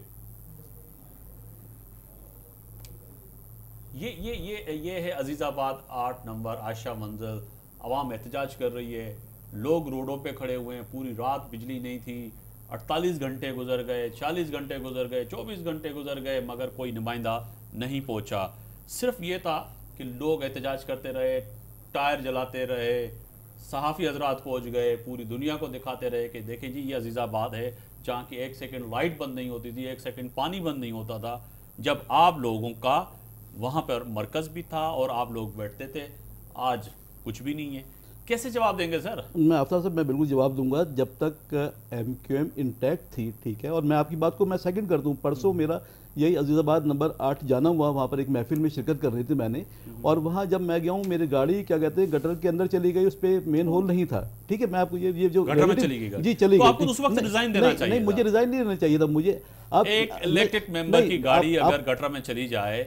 یہ یہ یہ یہ ہے عزیز آباد آٹھ نمبر عائشہ منزل۔ عوام احتجاج کر رہی ہے۔ لوگ روڈوں پہ کھڑے ہوئے ہیں۔ پوری رات بجلی نہیں تھی۔ اڑتالیس گھنٹے گزر گئے، چالیس گھنٹے گزر گئے، چوبیس گھنٹے گزر گئے، مگر کوئی نمائندہ نہیں پہنچا۔ صرف یہ تھا کہ لوگ احتجاج کرتے رہے، ٹائر جلاتے رہے، صحافی حضرات پہنچ گئے، پوری دنیا کو دکھاتے رہے کہ دیکھیں جی یہ عزیز آباد ہے۔ جہاں کی ایک سیکنڈ لائٹ بند نہیں ہوتی تھی، ایک سیکنڈ پانی بند نہیں ہوتا تھا۔ جب آپ لوگوں کا وہاں پر مرکز بھی تھا اور آپ لوگ بیٹھتے تھے۔ آج کچھ بھی نہیں ہے۔ کیسے جواب دیں گے سر؟ میں آفتاب صاحب میں بالکل جواب دوں گا جب تک ایم کیو ایم انٹیکٹ تھی ٹھیک ہے؟ اور میں آپ کی بات کو میں سیکنڈ کر دوں۔ پرسوں میرا یہی عزیز آباد نمبر آٹھ جانا ہوا وہاں پر ایک محفل میں شرکت کر رہی تھی میں نے۔ اور وہاں جب میں گیا ہوں میری گاڑی کیا کہتے ہیں گٹر کے اندر چلی گئی اس پہ مین ہول نہیں تھا۔ ٹھیک ہے؟ میں آپ کو یہ جو جی چلی گئی۔ نہیں مجھے ریزائن نہیں دینا چاہیے تھا۔ مجھے ایک الیکٹڈ ممبر کی گاڑی اگر گٹر میں چلی جائے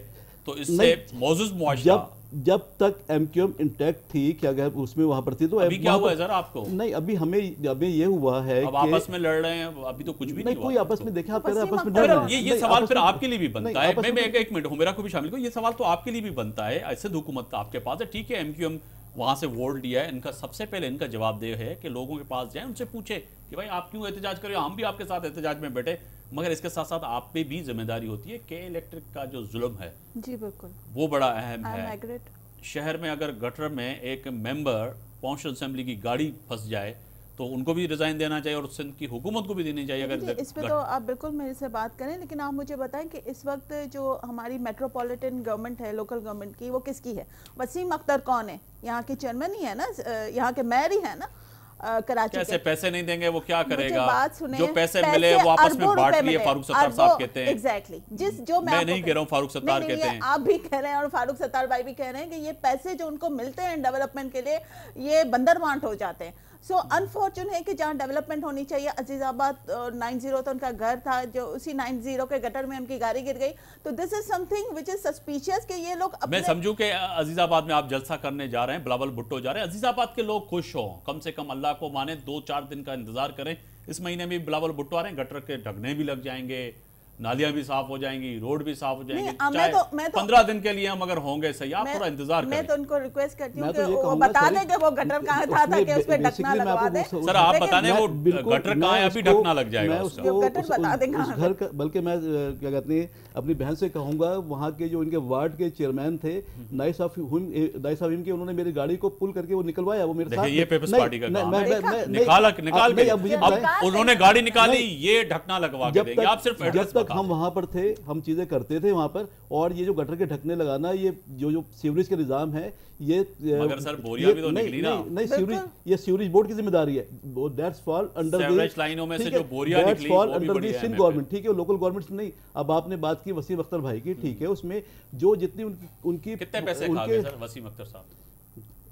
تو اس سے موزز معاشرہ جب تک ایم کیو ایم انٹیکٹ تھی کیا گیا اس میں وہاں پر تھی تو ابھی کیا ہوا ہے ذرا آپ کو؟ نہیں ابھی ہمیں ابھی یہ ہوا ہے اب آپس میں لڑ رہے ہیں ابھی تو کچھ بھی نہیں کوئی آپس میں دیکھا آپ کہہ رہے ہیں آپس میں ڈر رہے ہیں یہ سوال پھر آپ کے لیے بھی بنتا ہے۔ میں ایک منٹ ہوں میرا کو بھی شامل کو یہ سوال تو آپ کے لیے بھی بنتا ہے۔ ایسے حکومت آپ کے پاس ہے ٹھیک ہے ایم کیو ایم وہاں سے ووٹ لیا ہے۔ ان کا سب سے پہلے ان کا جواب دے ہے کہ لوگوں کے پاس جائیں ان سے پوچھے کہ بھائی آپ کیوں احتجاج کر رہے ہو؟ ہم بھی آپ کے ساتھ احتجاج میں بیٹھے۔ مگر اس کے ساتھ ساتھ آپ پہ بھی ذمہ داری ہوتی ہے کہ الیکٹرک کا جو ظلم ہے جی بالکل۔ وہ بڑا اہم ہے۔ شہر میں اگر گٹر میں ایک ممبر پونشل اسمبلی کی گاڑی پھنس جائے تو ان کو بھی ریزائن دینا چاہیے اور سندھ کی حکومت کو بھی دینی چاہیے۔ اگر اس پہ تو آپ بالکل میرے سے بات کریں لیکن آپ مجھے بتائیں کہ اس وقت جو ہماری میٹروپولیٹن گورنمنٹ ہے لوکل گورنمنٹ کی وہ کس کی ہے؟ وسیم اختر کون ہے؟ یہاں کی چیئرمین ہی ہے نا یہاں کے میئر ہی ہے نا؟ کراچی کیسے پیسے نہیں دیں گے وہ کیا کرے گا؟ جو پیسے ملے وہ آپس میں بانٹ لیے فاروق ستار صاحب کہتے ہیں۔ ایگزیکٹلی جس جو میں نہیں کہہ رہا ہوں فاروق ستار کہتے ہیں۔ آپ بھی کہہ رہے ہیں اور فاروق ستار بھائی بھی کہہ رہے ہیں کہ یہ پیسے جو ان کو ملتے ہیں ڈیولپمنٹ کے لیے یہ بندر بانٹ ہو جاتے ہیں۔ سو انفارچون ہے کہ جہاں ڈیولپمنٹ ہونی چاہیے عزیز آباد نائن زیرو تو ان کا گھر تھا جو اسی نائن زیرو کے گٹر میں ان کی گاڑی گر گئی تو دس از some thing which is suspicious کہ یہ لوگ میں سمجھوں کہ عزیز آباد میں آپ جلسہ کرنے جا رہے ہیں بلاول بھٹو جا رہے ہیں عزیز آباد کے لوگ خوش ہوں کم سے کم اللہ کو مانے دو چار دن کا انتظار کریں اس مہینے میں بلاول بھٹو آ رہے ہیں گٹر کے ڈھگنے بھی لگ جائیں گے نالیاں بھی صاف ہو جائیں گی روڈ بھی صاف ہو جائیں گے چاہے پندرہ دن کے لیے ہم اگر ہوں گے صحیح آپ تھوڑا انتظار کریں۔ میں تو ان کو ریکویسٹ کرتی ہوں کہ وہ بتا دیں کہ وہ گٹر کہاں تھا تھا کہ اس پہ ڈھکنا لگوا دیں۔ سر آپ بتا دیں وہ گٹر کہاں ہے ابھی ڈھکنا لگ جائے گا اس کا۔ گٹر بتا دیں گھر بلکہ میں کیا کہتے ہیں اپنی بہن سے کہوں گا وہاں کے جو ان کے وارڈ کے چیئرمین تھے نائی صاحب ان کے انہوں نے میری گاڑی کو پل کر کے وہ نکلوایا وہ میرے ساتھ یہ پیپلز پارٹی کا کام ہے۔ نکالا نکال کے انہوں نے گاڑی نکالی یہ ڈھکنا لگوا کے دیں گے۔ آپ صرف جب تک ہم وہاں پر تھے ہم چیزیں کرتے تھے وہاں پر اور یہ جو گٹر کے ڈھکنے لگانا یہ جو جو سیوریج کا نظام ہے یہ مگر سر بوریا بھی تو نکلی نا۔ نہیں سیوریج یہ سیوریج بورڈ کی ذمہ داری ہے۔ دیٹس فال انڈر سیوریج لائنوں میں سے جو بوریا نکلی وہ بھی بڑی ہے۔ گورنمنٹ۔ ٹھیک ہے لوکل گورنمنٹ نہیں۔ اب آپ نے بات کی وسیم اختر بھائی کی ٹھیک ہے اس میں جو جتنی ان کی کتنے پیسے کھا گئے سر وسیم اختر صاحب؟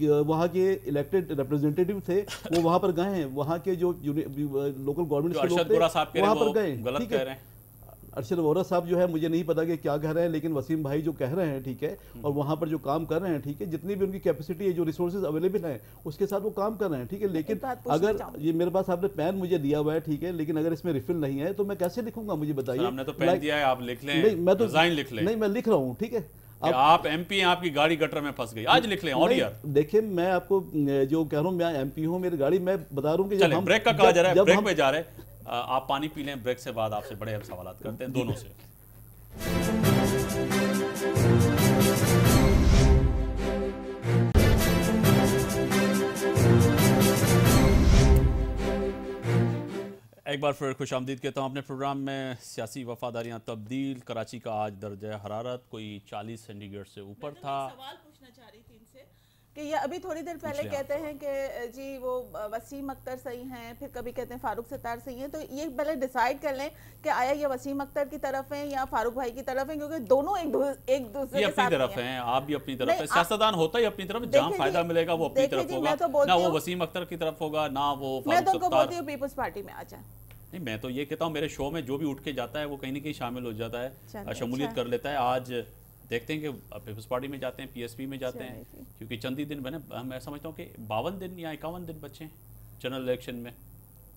وہاں کے الیکٹڈ ریپرزینٹیٹیو تھے وہ وہاں پر گئے ہیں۔ وہاں کے جو لوکل گورنمنٹ کے لوگ تھے وہاں پر گئے غلط کہہ رہے ہیں۔ ارشد وورا صاحب جو ہے مجھے نہیں پتا کہ کیا کہہ رہے ہیں لیکن وسیم بھائی جو کہہ رہے ہیں ٹھیک ہے اور وہاں پر جو کام کر رہے ہیں ٹھیک ہے جتنی بھی ان کی کیپیسٹی ہے جو ریسورسز اویلیبل ہیں اس کے ساتھ وہ کام کر رہے ہیں ٹھیک ہے۔ لیکن اگر یہ میرے پاس آپ نے پین مجھے دیا ہوا ہے ٹھیک ہے لیکن اگر اس میں ریفل نہیں ہے تو میں کیسے لکھوں گا؟ مجھے بتائیے۔ نے تو پین دیا ہے آپ لکھ لیں میں تو لکھ لیں۔ نہیں میں لکھ رہا ہوں ٹھیک ہے۔ آپ ایم پی ہیں آپ کی گاڑی گٹر میں پھنس گئی۔ آج لکھ لیں آڈیئر دیکھیں میں آپ کو جو کہہ رہا ہوں میں ایم پی ہوں میری گاڑی میں بتا رہا ہوں کہ ہم بریک کا کہا جا رہا ہے بریک پہ جا رہے ہیں۔ آپ پانی پی لیں بریک سے بعد آپ سے بڑے سوالات کرتے ہیں دونوں سے۔ ایک بار پھر خوش آمدید کہتا ہوں اپنے پروگرام میں سیاسی وفاداریاں تبدیل کراچی کا آج درجہ حرارت کوئی چالیس سینٹی گریڈ سے اوپر تھا۔ سوال پوچھنا چاہ رہی کہ یہ ابھی تھوڑی دیر پہلے کہتے ہیں کہ جی وہ وسیم اختر صحیح ہیں پھر کبھی کہتے ہیں فاروق ستار صحیح ہیں تو یہ پہلے ڈیسائیڈ کر لیں کہ آیا یہ وسیم اختر کی طرف ہیں یا فاروق بھائی کی طرف ہیں کیونکہ دونوں ایک دوسرے کے ساتھ طرف ہیں۔ آپ بھی اپنی طرف ہیں۔ سیاستدان ہوتا ہی اپنی طرف جہاں فائدہ ملے گا وہ اپنی طرف ہوگا۔ نہ وہ وسیم اختر کی طرف ہوگا نہ وہ میں تو کو بولتی ہوں پیپلز پارٹی میں آ جائیں۔ نہیں میں تو یہ کہتا ہوں میرے شو میں جو بھی اٹھ کے جاتا ہے وہ کہیں نہ کہیں شامل ہو جاتا ہے شمولیت اچھا۔ کر لیتا ہے۔ آج دیکھتے ہیں کہ پیپلز پارٹی میں جاتے ہیں پی ایس پی میں جاتے ہیں کیونکہ چند ہی دن بنے میں سمجھتا ہوں کہ باون دن یا اکاون دن بچے ہیں جنرل الیکشن میں۔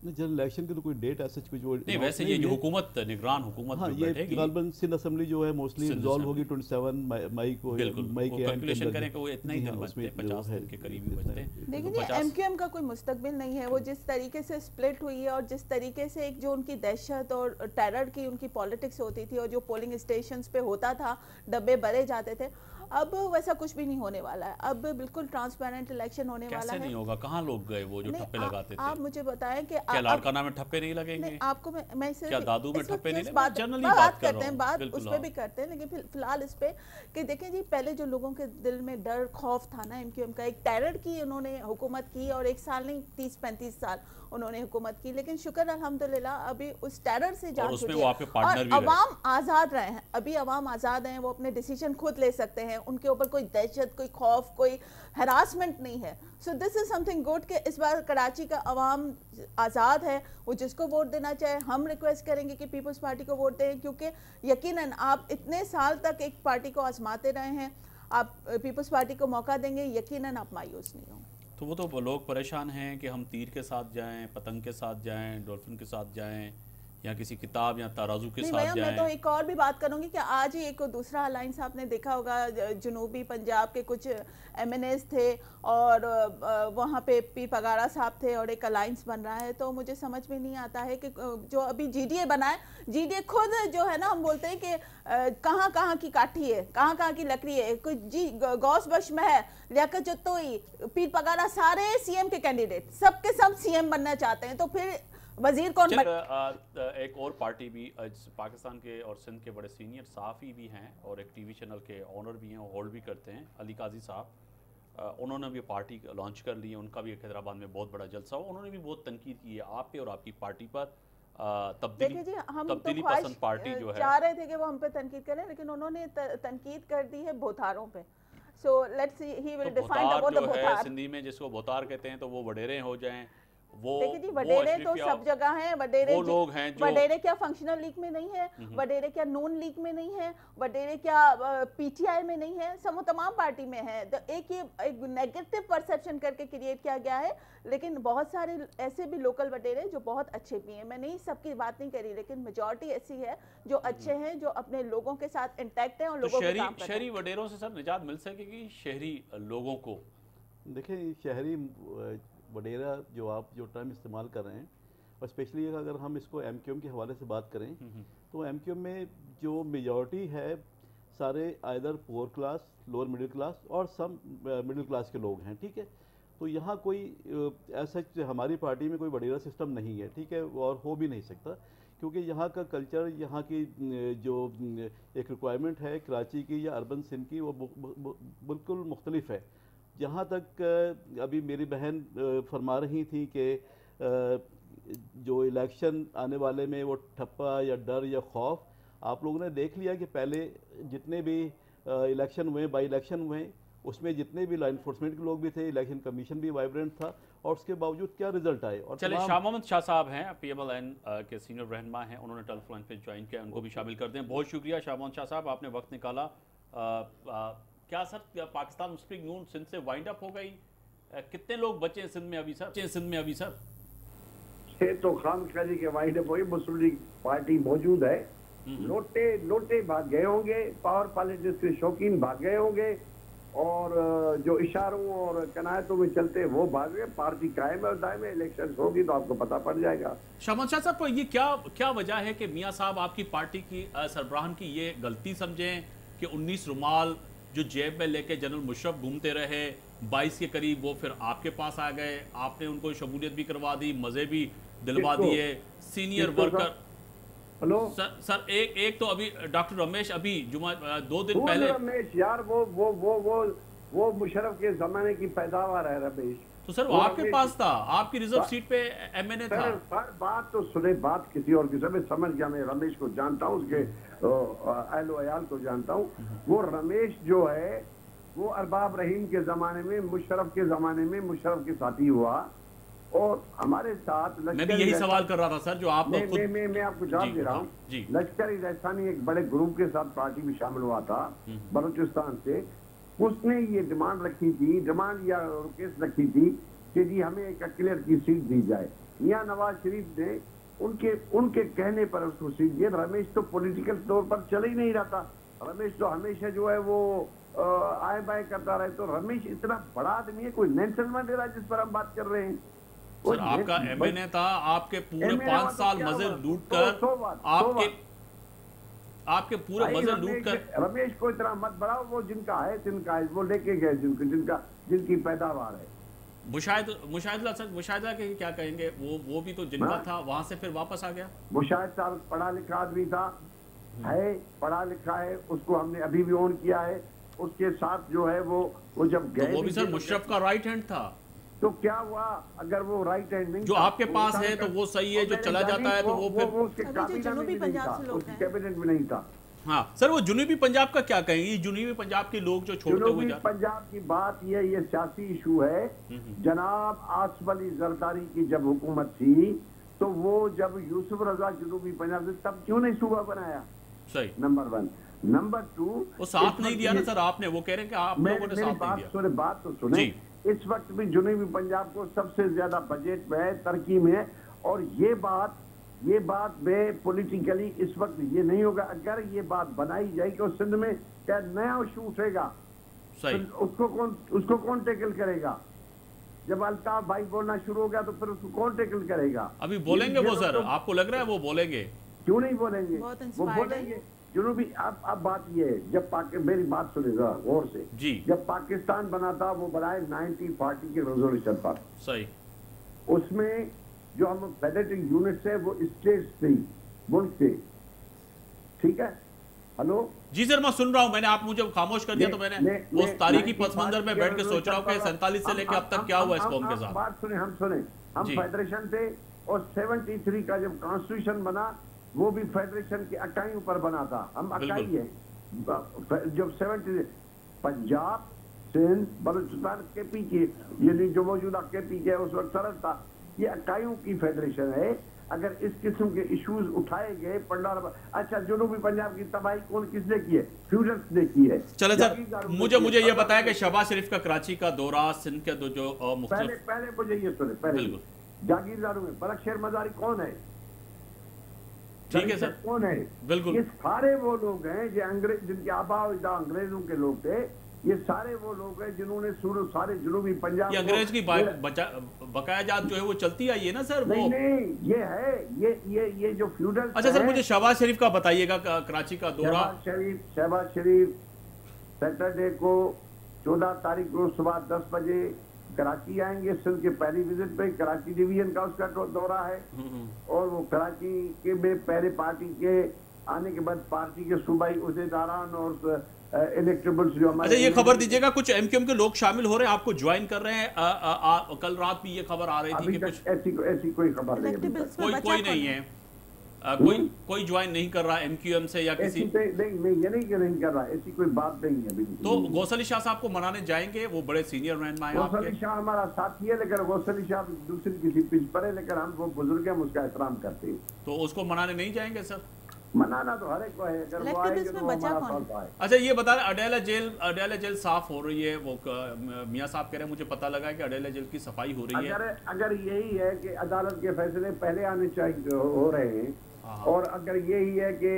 جنرل الیکشن کی تو کوئی ڈیٹ ایسا کچھ نہیں ویسے یہ جو حکومت نگران حکومت ہاں یہ غالباً سندھ اسمبلی جو ہے موسٹلی ریزالو ہوگی 27 مئی کو مئی کے کیلکولیشن کریں کہ وہ اتنا ہی دن بچتے ہیں 50 دن کے قریب ہی بچتے ہیں۔ دیکھیں جی ایم کیو ایم کا کوئی مستقبل نہیں ہے۔ وہ جس طریقے سے سپلٹ ہوئی ہے اور جس طریقے سے ایک جو ان کی دہشت اور ٹیرر کی ان کی پولیٹکس ہوتی تھی اور جو پولنگ اسٹیشنز پہ ہوتا تھا ڈبے بھرے جاتے تھے اب ویسا کچھ بھی نہیں ہونے والا ہے۔ اب بالکل ٹرانسپیرنٹ الیکشن ہونے والا ہے۔ کیسے نہیں ہوگا؟ کہاں لوگ گئے وہ جو ٹھپے لگاتے تھے؟ آپ مجھے بتائیں کہ کیا لاڑکانہ میں ٹھپے نہیں لگیں گے؟ آپ کو میں کیا دادو میں ٹھپے نہیں لگیں جنرلی بات کرتے ہیں بات اس پہ بھی کرتے ہیں لیکن فی الحال اس پہ کہ دیکھیں جی پہلے جو لوگوں کے دل میں ڈر خوف تھا نا ایم کیو ایم کا ایک ٹیرر کی انہوں نے حکومت کی اور ایک سال نہیں تیس پینتیس سال۔ انہوں نے حکومت کی لیکن شکر الحمدللہ ابھی اس ٹیرر سے جان چکے اور عوام آزاد رہے ہیں۔ ابھی عوام آزاد ہیں وہ اپنے ڈیسیجن خود لے سکتے ہیں۔ ان کے اوپر کوئی دہشت کوئی خوف کوئی ہراسمنٹ نہیں ہے۔ سو دس از سم تھنگ گڈ کہ اس بار کراچی کا عوام آزاد ہے۔ وہ جس کو ووٹ دینا چاہے ہم ریکویسٹ کریں گے کہ پیپلز پارٹی کو ووٹ دیں۔ کیونکہ یقیناً آپ اتنے سال تک ایک پارٹی کو آزماتے رہے ہیں۔ آپ پیپلز پارٹی کو موقع دیں گے یقیناً آپ مایوس نہیں ہوں۔ تو وہ تو لوگ پریشان ہیں کہ ہم تیر کے ساتھ جائیں، پتنگ کے ساتھ جائیں، ڈولفن کے ساتھ جائیں۔ یا کسی کتاب یا تارازو کے ساتھ جائیں میں تو ایک اور بھی بات کروں گی کہ آج ہی ایک دوسرا الائنس آپ نے دیکھا ہوگا جنوبی پنجاب کے کچھ ایم این ایس تھے اور وہاں پہ پی پگارا صاحب تھے اور ایک الائنس بن رہا ہے۔ تو مجھے سمجھ میں نہیں آتا ہے کہ جو ابھی جی ڈی اے بنا ہے جی ڈی اے خود جو ہے نا ہم بولتے ہیں کہ کہاں کہاں کی کاٹھی ہے کہاں کہاں کی لکڑی ہے۔ کوئی جی گوس بش میں ہے لیاقت جتوئی پیر پگارا سارے سی ایم کے کینڈیڈیٹ سب کے سب سی ایم بننا چاہتے ہیں۔ تو پھر وزیر کون ایک اور پارٹی بھی پاکستان کے اور سندھ کے بڑے سینئر صحافی بھی ہیں اور ایک ٹی وی چینل کے آنر بھی ہیں ہولڈ بھی کرتے ہیں علی قاضی صاحب۔ انہوں نے بھی پارٹی لانچ کر لی ہے ان کا بھی حیدرآباد میں بہت بڑا جلسہ ہو انہوں نے بھی بہت تنقید کی ہے آپ پہ اور آپ کی پارٹی پر۔ تبدیلی جی تبدیلی پسند پارٹی جو ہے۔ چاہ رہے تھے کہ وہ ہم پہ تنقید کریں لیکن انہوں نے تنقید کر دی ہے بوتھاروں پہ۔ So let's he will define the bothar Sindhi میں جس کو بوتھار کہتے ہیں تو وہ وڈیرے ہو جائیں۔ دیکھیں جی وڈیرے تو سب جگہ ہیں وڈیرے وڈیرے کیا فنکشنل لیگ میں نہیں ہے وڈیرے کیا نون لیگ میں نہیں ہے وڈیرے کیا پی ٹی آئی میں نہیں ہے سب وہ تمام پارٹی میں ہے ایک یہ نیگیٹو پرسپشن کر کے کریٹ کیا گیا ہے۔ لیکن بہت سارے ایسے بھی لوکل وڈیرے جو بہت اچھے بھی ہیں۔ میں نہیں سب کی بات نہیں کری لیکن میجورٹی ایسی ہے جو اچھے ہیں جو اپنے لوگوں کے ساتھ انٹیکٹ ہیں اور لوگوں کے کام شہری وڈیروں سے سر نجات مل سکے گی شہری لوگوں کو؟ دیکھیں شہری وڈیرا جو آپ جو ٹرم استعمال کر رہے ہیں اور اسپیشلی اگر ہم اس کو ایم کیو ایم کے حوالے سے بات کریں تو ایم کیو ایم میں جو میجورٹی ہے سارے آئدر پور کلاس لوور مڈل کلاس اور سم مڈل کلاس کے لوگ ہیں ٹھیک ہے؟ تو یہاں کوئی ایسا ہماری پارٹی میں کوئی وڈیرا سسٹم نہیں ہے ٹھیک ہے؟ اور ہو بھی نہیں سکتا کیونکہ یہاں کا کلچر یہاں کی جو ایک ریکوائرمنٹ ہے کراچی کی یا اربن سندھ کی وہ بالکل مختلف ہے۔ جہاں تک ابھی میری بہن فرما رہی تھی کہ جو الیکشن آنے والے میں وہ ٹھپا یا ڈر یا خوف آپ لوگوں نے دیکھ لیا کہ پہلے جتنے بھی الیکشن ہوئے بائی الیکشن ہوئے اس میں جتنے بھی لا انفورسمنٹ کے لوگ بھی تھے الیکشن کمیشن بھی وائبرنٹ تھا اور اس کے باوجود کیا رزلٹ آئے؟ اور چلے شاہ محمد شاہ صاحب ہیں پی ایم ایل این کے سینئر رہنما ہیں انہوں نے ٹیلی فون پہ جوائن کیا ان کو بھی شامل کر دیں۔ بہت شکریہ شاہ محمد شاہ صاحب آپ نے وقت نکالا کیا سر پاکستان مسلم یون سندھ سے وائنڈ اپ ہو گئی؟ کتنے لوگ بچے ہیں سندھ میں ابھی سر؟ سندھ میں ابھی سر؟ یہ تو خام خیالی کے وائنڈ اپ ہوئی مسلم لیگ پارٹی موجود ہے۔ لوٹے لوٹے بھاگ گئے ہوں گے پاور پالیٹکس کے شوقین بھاگ گئے ہوں گے۔ اور جو اشاروں اور کنایتوں میں چلتے وہ بھاگ گئے۔ پارٹی قائم اور دائم الیکشن ہوگی تو آپ کو پتہ پڑ جائے گا۔ شاہمد شاہ صاحب یہ کیا کیا وجہ ہے کہ میاں صاحب آپ کی پارٹی کی سربراہن کی یہ غلطی سمجھیں کہ انیس رومال جو جیب میں لے کے جنرل مشرف گھومتے رہے بائیس کے قریب وہ پھر آپ کے پاس آ گئے آپ نے ان کو شمولیت بھی کروا دی مزے بھی دلوا دیے سینئر ورکر ہلو؟ سر ایک ایک تو ابھی ڈاکٹر رمیش ابھی جمعہ دو دن پہلے رمیش یار وہ وہ وہ وہ وہ مشرف کے زمانے کی پیداوار ہے رمیش۔ تو سر وہ آپ کے پاس تھا آپ کی ریزرو سیٹ پہ ایم این اے تھا۔ سر بات تو سنے بات کسی اور کسی میں سمجھ گیا میں رمیش کو جانتا ہوں اس کے اہل و عیال کو جانتا ہوں۔ وہ رمیش جو ہے وہ ارباب رحیم کے زمانے میں مشرف کے زمانے میں مشرف کے ساتھی ہوا۔ اور ہمارے ساتھ میں بھی یہی سوال کر رہا تھا سر جو آپ میں میں آپ کو جواب جی، دے رہا ہوں۔ جی۔ لشکر راجستھانی ایک بڑے گروپ کے ساتھ پارٹی میں شامل ہوا تھا بلوچستان سے۔ اس نے یہ ڈیمانڈ رکھی تھی ڈیمانڈ یا ریکویسٹ رکھی تھی کہ جی ہمیں ایک کلیئر کی سیٹ دی جائے۔ میاں نواز شریف نے ان کے ان کے کہنے پر اس کو سیٹ دیا۔ رمیش تو پولیٹیکل طور پر چل ہی نہیں رہا رمیش تو ہمیشہ جو ہے وہ آئے بائے کرتا رہے۔ تو رمیش اتنا بڑا آدمی ہے کوئی نیلسن منڈیلا جس پر ہم بات کر رہے ہیں۔ سر آپ کا ایم این اے تھا آپ کے پورے پانچ سال مزل لوٹ کر آپ کے آپ کے پورے مزل لوٹ کر رمیش کو اتنا مت بڑھاؤ وہ جن کا ہے جن کا ہے وہ لے کے گئے جن جن کا جن کی پیداوار ہے۔ مشاہد مشاہدہ سر مشاہدہ کے کیا کہیں گے؟ وہ وہ بھی تو جن کا ہاں؟ تھا وہاں سے پھر واپس آ گیا۔ مشاہد صاحب پڑھا لکھا آدمی تھا ہے پڑھا لکھا ہے اس کو ہم نے ابھی بھی اون کیا ہے۔ اس کے ساتھ جو ہے وہ وہ جب گئے وہ بھی سر مشرف کا رائٹ ہینڈ تھا۔ تو کیا ہوا؟ اگر وہ رائٹ ہینڈ نہیں جو آپ کے پاس ہے تو وہ صحیح ہے جو چلا جاتا ہے تو وہ پھر کے کابینہ میں نہیں تھا ہاں سر وہ جنوبی پنجاب کا کیا کہیں؟ گے جنوبی پنجاب کے لوگ جو چھوڑتے ہوئے جنوبی پنجاب کی بات یہ یہ سیاسی ایشو ہے۔ جناب آصف علی زرداری کی جب حکومت تھی تو وہ جب یوسف رضا جنوبی پنجاب سے تب کیوں نہیں صوبہ بنایا؟ صحیح۔ Number one. نمبر ٹو وہ ساتھ نہیں دیا نا سر آپ نے وہ کہہ رہے ہیں کہ آپ لوگوں نے ساتھ نہیں دیا۔ بات تو سنیں۔ جی۔ اس وقت بھی جنوبی پنجاب کو سب سے زیادہ بجٹ میں ہے ترقی میں اور یہ بات یہ بات میں پولیٹیکلی اس وقت یہ نہیں ہوگا۔ اگر یہ بات بنائی جائے کہ سندھ میں کیا نیا ایشو اٹھے گا۔ اس کو کون اس کو کون ٹیکل کرے گا؟ جب الطاف بھائی بولنا شروع ہو گیا تو پھر اس کو کون ٹیکل کرے گا؟ ابھی بولیں گے وہ سر۔ آپ کو لگ رہا ہے وہ بولیں گے۔ کیوں نہیں بولیں گے؟ وہ بولیں گے۔ جنوبی اب اب بات یہ ہے جب میری بات سنے گا غور سے۔ جی۔ جب پاکستان بنا تھا وہ بنائے نائنٹی پارٹی کے ریزولوشن پر۔ صحیح۔ اس میں جو ہم فیڈریٹنگ یونٹس ہے وہ اسٹیٹس تھی ملک تھے ٹھیک ہے؟ ہلو؟ جی سر میں سن رہا ہوں میں نے آپ مجھے خاموش کر دیا تو میں نے اس تاریخی پس منظر میں بیٹھ کے سوچ رہا ہوں کہ سینتالیس سے لے کے اب تک کیا ہوا اس قوم کے ساتھ؟ بات سنیں ہم سنیں۔ ہم فیڈریشن تھے اور سیونٹی تھری کا جب کانسٹیٹیوشن بنا وہ بھی فیڈریشن کے اکائیوں پر بنا تھا۔ ہم اکائی ہیں۔ جب سیونٹی پنجاب سندھ بلوچستان کے پی کے یعنی جو موجودہ کے پی کے اس وقت سرد تھا یہ اکائیوں کی فیڈریشن ہے۔ اگر اس قسم کے ایشوز اٹھائے گئے پنڈار اچھا جنوبی پنجاب کی تباہی کون کس نے کی ہے؟ فیوڈرز نے کی ہے۔ چلے سر مجھے مجھے یہ بتایا کہ شہباز شریف کا کراچی کا دورہ سندھ کے دو جو مختلف پہلے پہلے مجھے یہ سنے پہلے جاگیرداروں میں بلک شیر مزاری کون ہے؟ ٹھیک ہے سر کون ہے؟ بالکل۔ یہ سارے وہ لوگ ہیں جو انگریز جن کے آبا و اجداد انگریزوں کے لوگ تھے یہ سارے وہ لوگ ہیں جنہوں نے سارے جنوبی پنجاب یہ انگریز کی بقایا جات جو ہے وہ چلتی آئی ہے نا سر نہیں نہیں یہ ہے یہ یہ یہ جو فیوڈل اچھا سر مجھے شہباز شریف کا بتائیے گا کراچی کا دورہ۔ شہباز شریف شہباز شریف سیٹرڈے کو چودہ تاریخ کو صبح دس بجے کراچی آئیں گے سندھ کے پہلی وزٹ پہ کراچی ڈویژن کا اس کا دورہ ہے۔ اور وہ کراچی کے میں پہلے پارٹی کے آنے کے بعد پارٹی کے صوبائی عہدے داران اور الیکٹریبلز جو ہمارے اچھا یہ خبر دیجیے گا کچھ ایم کیو ایم کے لوگ شامل ہو رہے ہیں آپ کو جوائن کر رہے ہیں کل رات بھی یہ خبر آ رہی تھی کہ کچھ ایسی کوئی خبر نہیں کوئی کوئی نہیں ہے۔ کوئی کوئی جوائن نہیں کر رہا ایم کیو ایم سے یا کسی نہیں نہیں یہ نہیں کر رہا ایسی کوئی بات نہیں ہے تو گوسلی شاہ صاحب کو منانے جائیں گے؟ وہ بڑے سینئر رہنما ہیں غوث علی شاہ ہمارا ساتھی ہے لیکن گوسلی شاہ دوسری کسی پچ پر ہے لیکن ہم وہ بزرگ ہیں ہم اس کا احترام کرتے ہیں۔ تو اس کو منانے نہیں جائیں گے سر؟ منانا تو ہر ایک کو ہے اگر وہ آئے گے تو ہمارا فالتا ہے اچھا یہ بتا رہے اڈیلہ جیل اڈیلہ جیل صاف ہو رہی ہے وہ میاں صاحب کہہ رہے ہیں مجھے پتہ لگا ہے کہ اڈیلہ جیل کی صفائی ہو رہی ہے۔ اگر یہی ہے کہ عدالت کے فیصلے پہلے آنے چاہیے ہو رہے ہیں ہاں۔ اور اگر یہی ہے کہ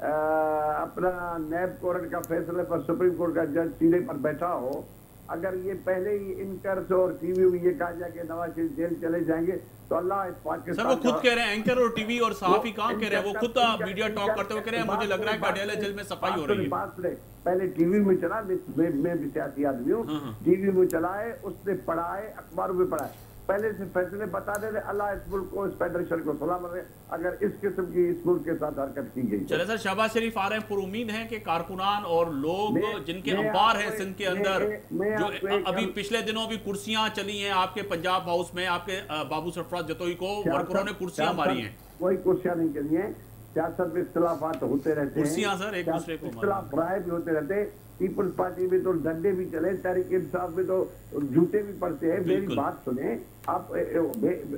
اپنا نیب کورٹ کا فیصلے پر سپریم کورٹ کا جج سیدھے پر بیٹھا ہو اگر یہ پہلے ہی انکرس اور ٹی وی یہ کہا جائے کہ نواز شریف جیل چلے جائیں گے تو اللہ اس پاکستان سر وہ خود کہہ رہے ہیں انکر اور ٹی وی اور صحافی کہاں کہہ رہے ہیں؟ وہ خود میڈیا ٹاک کرتے ہوئے کہہ رہے ہیں مجھے لگ رہا ہے کہ اڈیالہ جیل میں صفائی ہو رہی ہے۔ پہلے ٹی وی میں چلا میں بھی سیاسی آدمی ہوں۔ ہاں، ہاں۔ ٹی وی میں چلائے اس نے پڑھائے اخباروں میں پڑھائے۔ پہلے سے فیصلے بتا دے دے اللہ اس ملک کو اس فیڈریشن کو سلام رہے اگر اس قسم کی اس ملک کے ساتھ حرکت کی گئی۔ چلے سر شہبہ شریف آ رہے ہیں پر امید ہیں کہ کارکنان اور لوگ جن کے امبار ہیں سندھ کے اندر جو ابھی پچھلے دنوں بھی کرسیاں چلی ہیں آپ کے پنجاب ہاؤس میں آپ کے بابو سرفراز جتوئی کو ورکروں نے کرسیاں ماری ہیں۔ کوئی کرسیاں نہیں چلی ہیں۔ سیاست میں اختلافات ہوتے رہتے ہیں۔ کرسیاں سر ایک دوسرے کو اختلاف رائے بھی ہوتے رہتے ہیں۔ پیپلز پارٹی میں تو ڈنڈے بھی چلے تحریک انصاف میں تو جھوٹے بھی پڑتے ہیں۔ میری بات سنیں آپ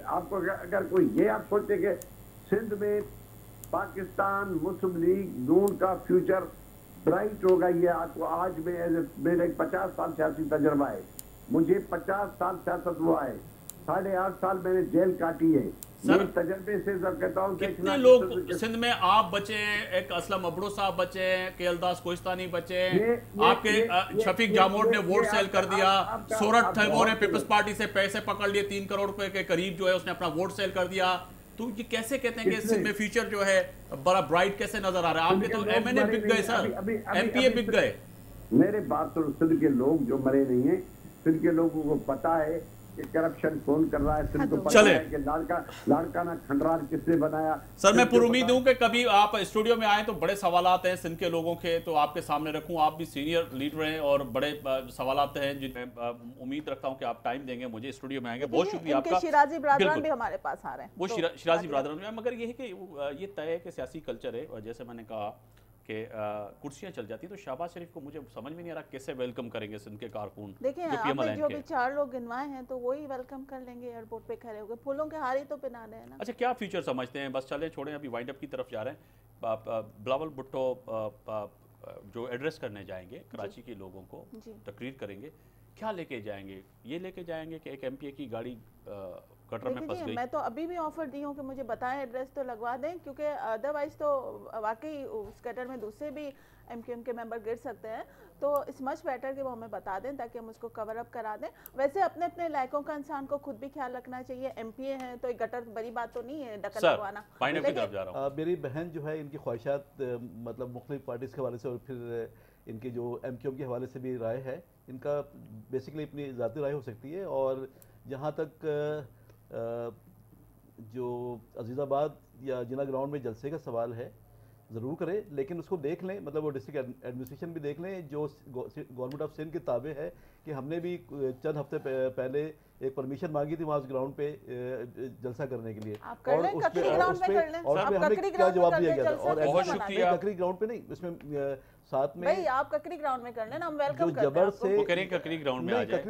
آپ کو اگر کوئی یہ آپ سوچے کہ سندھ میں پاکستان مسلم لیگ نون کا فیوچر برائٹ ہوگا یہ آپ کو آج میں میرا پچاس سال سیاسی تجربہ ہے۔ مجھے پچاس سال سیاست ہوا ہے۔ ساڑھے آٹھ سال میں نے جیل کاٹی ہے۔ سر تجربے سے سب کہتا ہوں کتنے لوگ سندھ میں آپ بچے ہیں ایک اسلام ابڑو صاحب بچے ہیں کیل داس کوشتانی بچے ہیں۔ آپ کے شفیق جاموٹ نے ووٹ سیل کر دیا۔ سورت تھیبور نے پیپس پارٹی سے پیسے پکڑ لیے تین کروڑ پر کے قریب جو ہے اس نے اپنا ووٹ سیل کر دیا۔ تو یہ کیسے کہتے ہیں کہ سندھ میں فیچر جو ہے بڑا برائٹ کیسے نظر آ رہا ہے؟ آپ کے تو ایم این اے بگ گئے سر۔ ایم پی اے بگ گئے۔ میرے بات تو سندھ کے لوگ جو مرے نہیں ہیں سندھ کے لوگوں کو پتا ہے ہاں سر میں پر امید ہوں کہ کبھی آپ اسٹوڈیو میں آئیں تو بڑے سوالات ہیں سندھ کے لوگوں کے تو آپ کے سامنے رکھوں۔ آپ بھی سینئر لیڈر ہیں اور بڑے سوالات ہیں جن میں امید رکھتا ہوں کہ آپ ٹائم دیں گے مجھے اسٹوڈیو میں آئیں گے۔ بہت شکریہ آپ کا۔ شیرازی برادران بھی ہمارے پاس آ رہے ہیں۔ وہ شیرازی برادران میں مگر یہ ہے کہ یہ طے کہ سیاسی کلچر ہے۔ جیسے میں نے کہا کہ کرسیاں چل جاتی تو شہباز شریف کو مجھے سمجھ میں نہیں آ رہا کیسے ویلکم کریں گے سندھ کے کارکن دیکھیں آپ نے جو بھی چار لوگ گنوائے ہیں تو وہی ویلکم کر لیں گے ایئرپورٹ پہ کھڑے ہوگے پھولوں کے ہارے تو پہنا رہے ہیں نا۔ اچھا کیا فیوچر سمجھتے ہیں؟ بس چلیں چھوڑیں ابھی وائنڈ اپ کی طرف جا رہے ہیں۔ بلاول بٹو جو ایڈریس کرنے جائیں گے جی۔ کراچی کے لوگوں کو جی۔ تقریر کریں گے۔ کیا لے کے جائیں گے؟ یہ لے کے جائیں گے کہ ایک ایم پی اے کی گاڑی کٹر میں جی، پس گئی۔ میں تو ابھی بھی آفر دی ہوں کہ مجھے بتائیں ایڈریس تو لگوا دیں کیونکہ ادروائز تو واقعی اس کٹر میں دوسرے بھی ایم کیو ایم کے ممبر گر سکتے ہیں۔ تو اس مچ بیٹر کہ وہ ہمیں بتا دیں تاکہ ہم اس کو کور اپ کرا دیں۔ ویسے اپنے اپنے علاقوں کا انسان کو خود بھی خیال رکھنا چاہیے۔ ایم پی اے ہیں تو ایک گٹر بری بات تو نہیں ہے ڈکل لگوانا۔ میری بہن جو ہے ان کی خواہشات مطلب مختلف پارٹیز کے حوالے سے اور پھر ان کے جو ایم کیو ایم کے حوالے سے بھی رائے ہے ان کا بیسکلی اپنی ذاتی رائے ہو سکتی ہے۔ اور جہاں تک جو عزیز آباد یا جنا گراؤنڈ میں جلسے کا سوال ہے، ضرور کریں، لیکن اس کو دیکھ لیں مطلب وہ ڈسٹرکٹ ایڈمنسٹریشن بھی دیکھ لیں، جو گورنمنٹ آف سندھ کے تابع ہے کہ ہم نے بھی چند ہفتے پہلے ایک پرمیشن مانگی تھی وہاں اس گراؤنڈ پہ جلسہ کرنے کے لیے۔ اور اس پہ اور ہمیں کیا جواب دیا گیا تھا؟ اور بہت شکریہ۔ ککری گراؤنڈ پہ نہیں اس میں ساتھ میں بھئی آپ ککری گراؤنڈ میں کرنے لیں ہم ویلکم کرتے ہیں وہ کریں ککری گراؤنڈ میں آجائے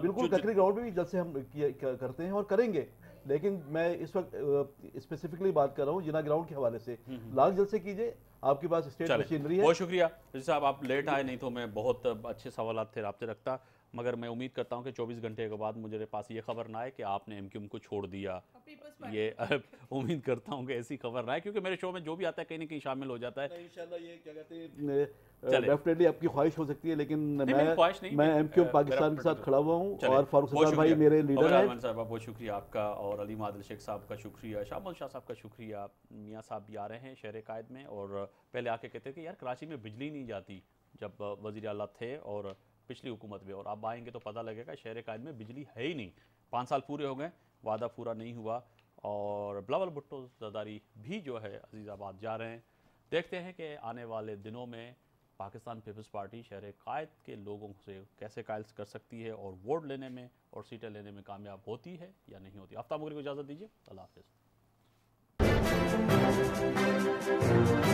بلکل ککری گراؤنڈ میں بھی جلسے ہم کرتے ہیں اور کریں گے۔ لیکن میں اس وقت اسپیسیفکلی بات کر رہا ہوں جنا گراؤنڈ کے حوالے سے۔ لانگ جلسے کیجیے۔ آپ کے پاس اسٹیٹ مشینری ہے۔ بہت شکریہ۔ صاحب آپ لیٹ آئے نہیں تو میں بہت اچھے سوالات تھے رابطے رکھتا مگر میں امید کرتا ہوں کہ چوبیس گھنٹے کے بعد مجھے پاس یہ خبر نہ آئے کہ آپ نے ایم کیو کو چھوڑ دیا۔ یہ امید کرتا ہوں کہ ایسی خبر نہ آئے کیونکہ میرے شو میں جو بھی آتا ہے کہیں نہ کہیں شامل ہو جاتا ہے۔ انشاءاللہ یہ کیا کہتے ہیں ڈیفینیٹلی آپ کی خواہش ہو سکتی ہے لیکن میں ایم کیو پاکستان کے ساتھ کھڑا ہوا ہوں اور فاروق صاحب بھائی میرے لیڈر ہیں۔ صاحب بہت شکریہ آپ کا اور علی مادل شیخ صاحب کا شکریہ۔ شاہ مل شاہ صاحب کا شکریہ۔ میاں صاحب بھی آ رہے ہیں شہر قائد میں اور پہلے آ کے کہتے تھے کہ یار کراچی میں بجلی نہیں جاتی جب وزیر اعلیٰ تھے اور پچھلی حکومت میں۔ اور آپ آئیں گے تو پتہ لگے گا شہر قائد میں بجلی ہے ہی نہیں۔ پانچ سال پورے ہو گئے وعدہ پورا نہیں ہوا۔ اور بلاول بھٹو زداری بھی جو ہے عزیز آباد جا رہے ہیں۔ دیکھتے ہیں کہ آنے والے دنوں میں پاکستان پیپلز پارٹی شہر قائد کے لوگوں سے کیسے قائل کر سکتی ہے اور ووٹ لینے میں اور سیٹیں لینے میں کامیاب ہوتی ہے یا نہیں ہوتی؟ آفتاب مغرب کو اجازت دیجیے۔ اللہ حافظ۔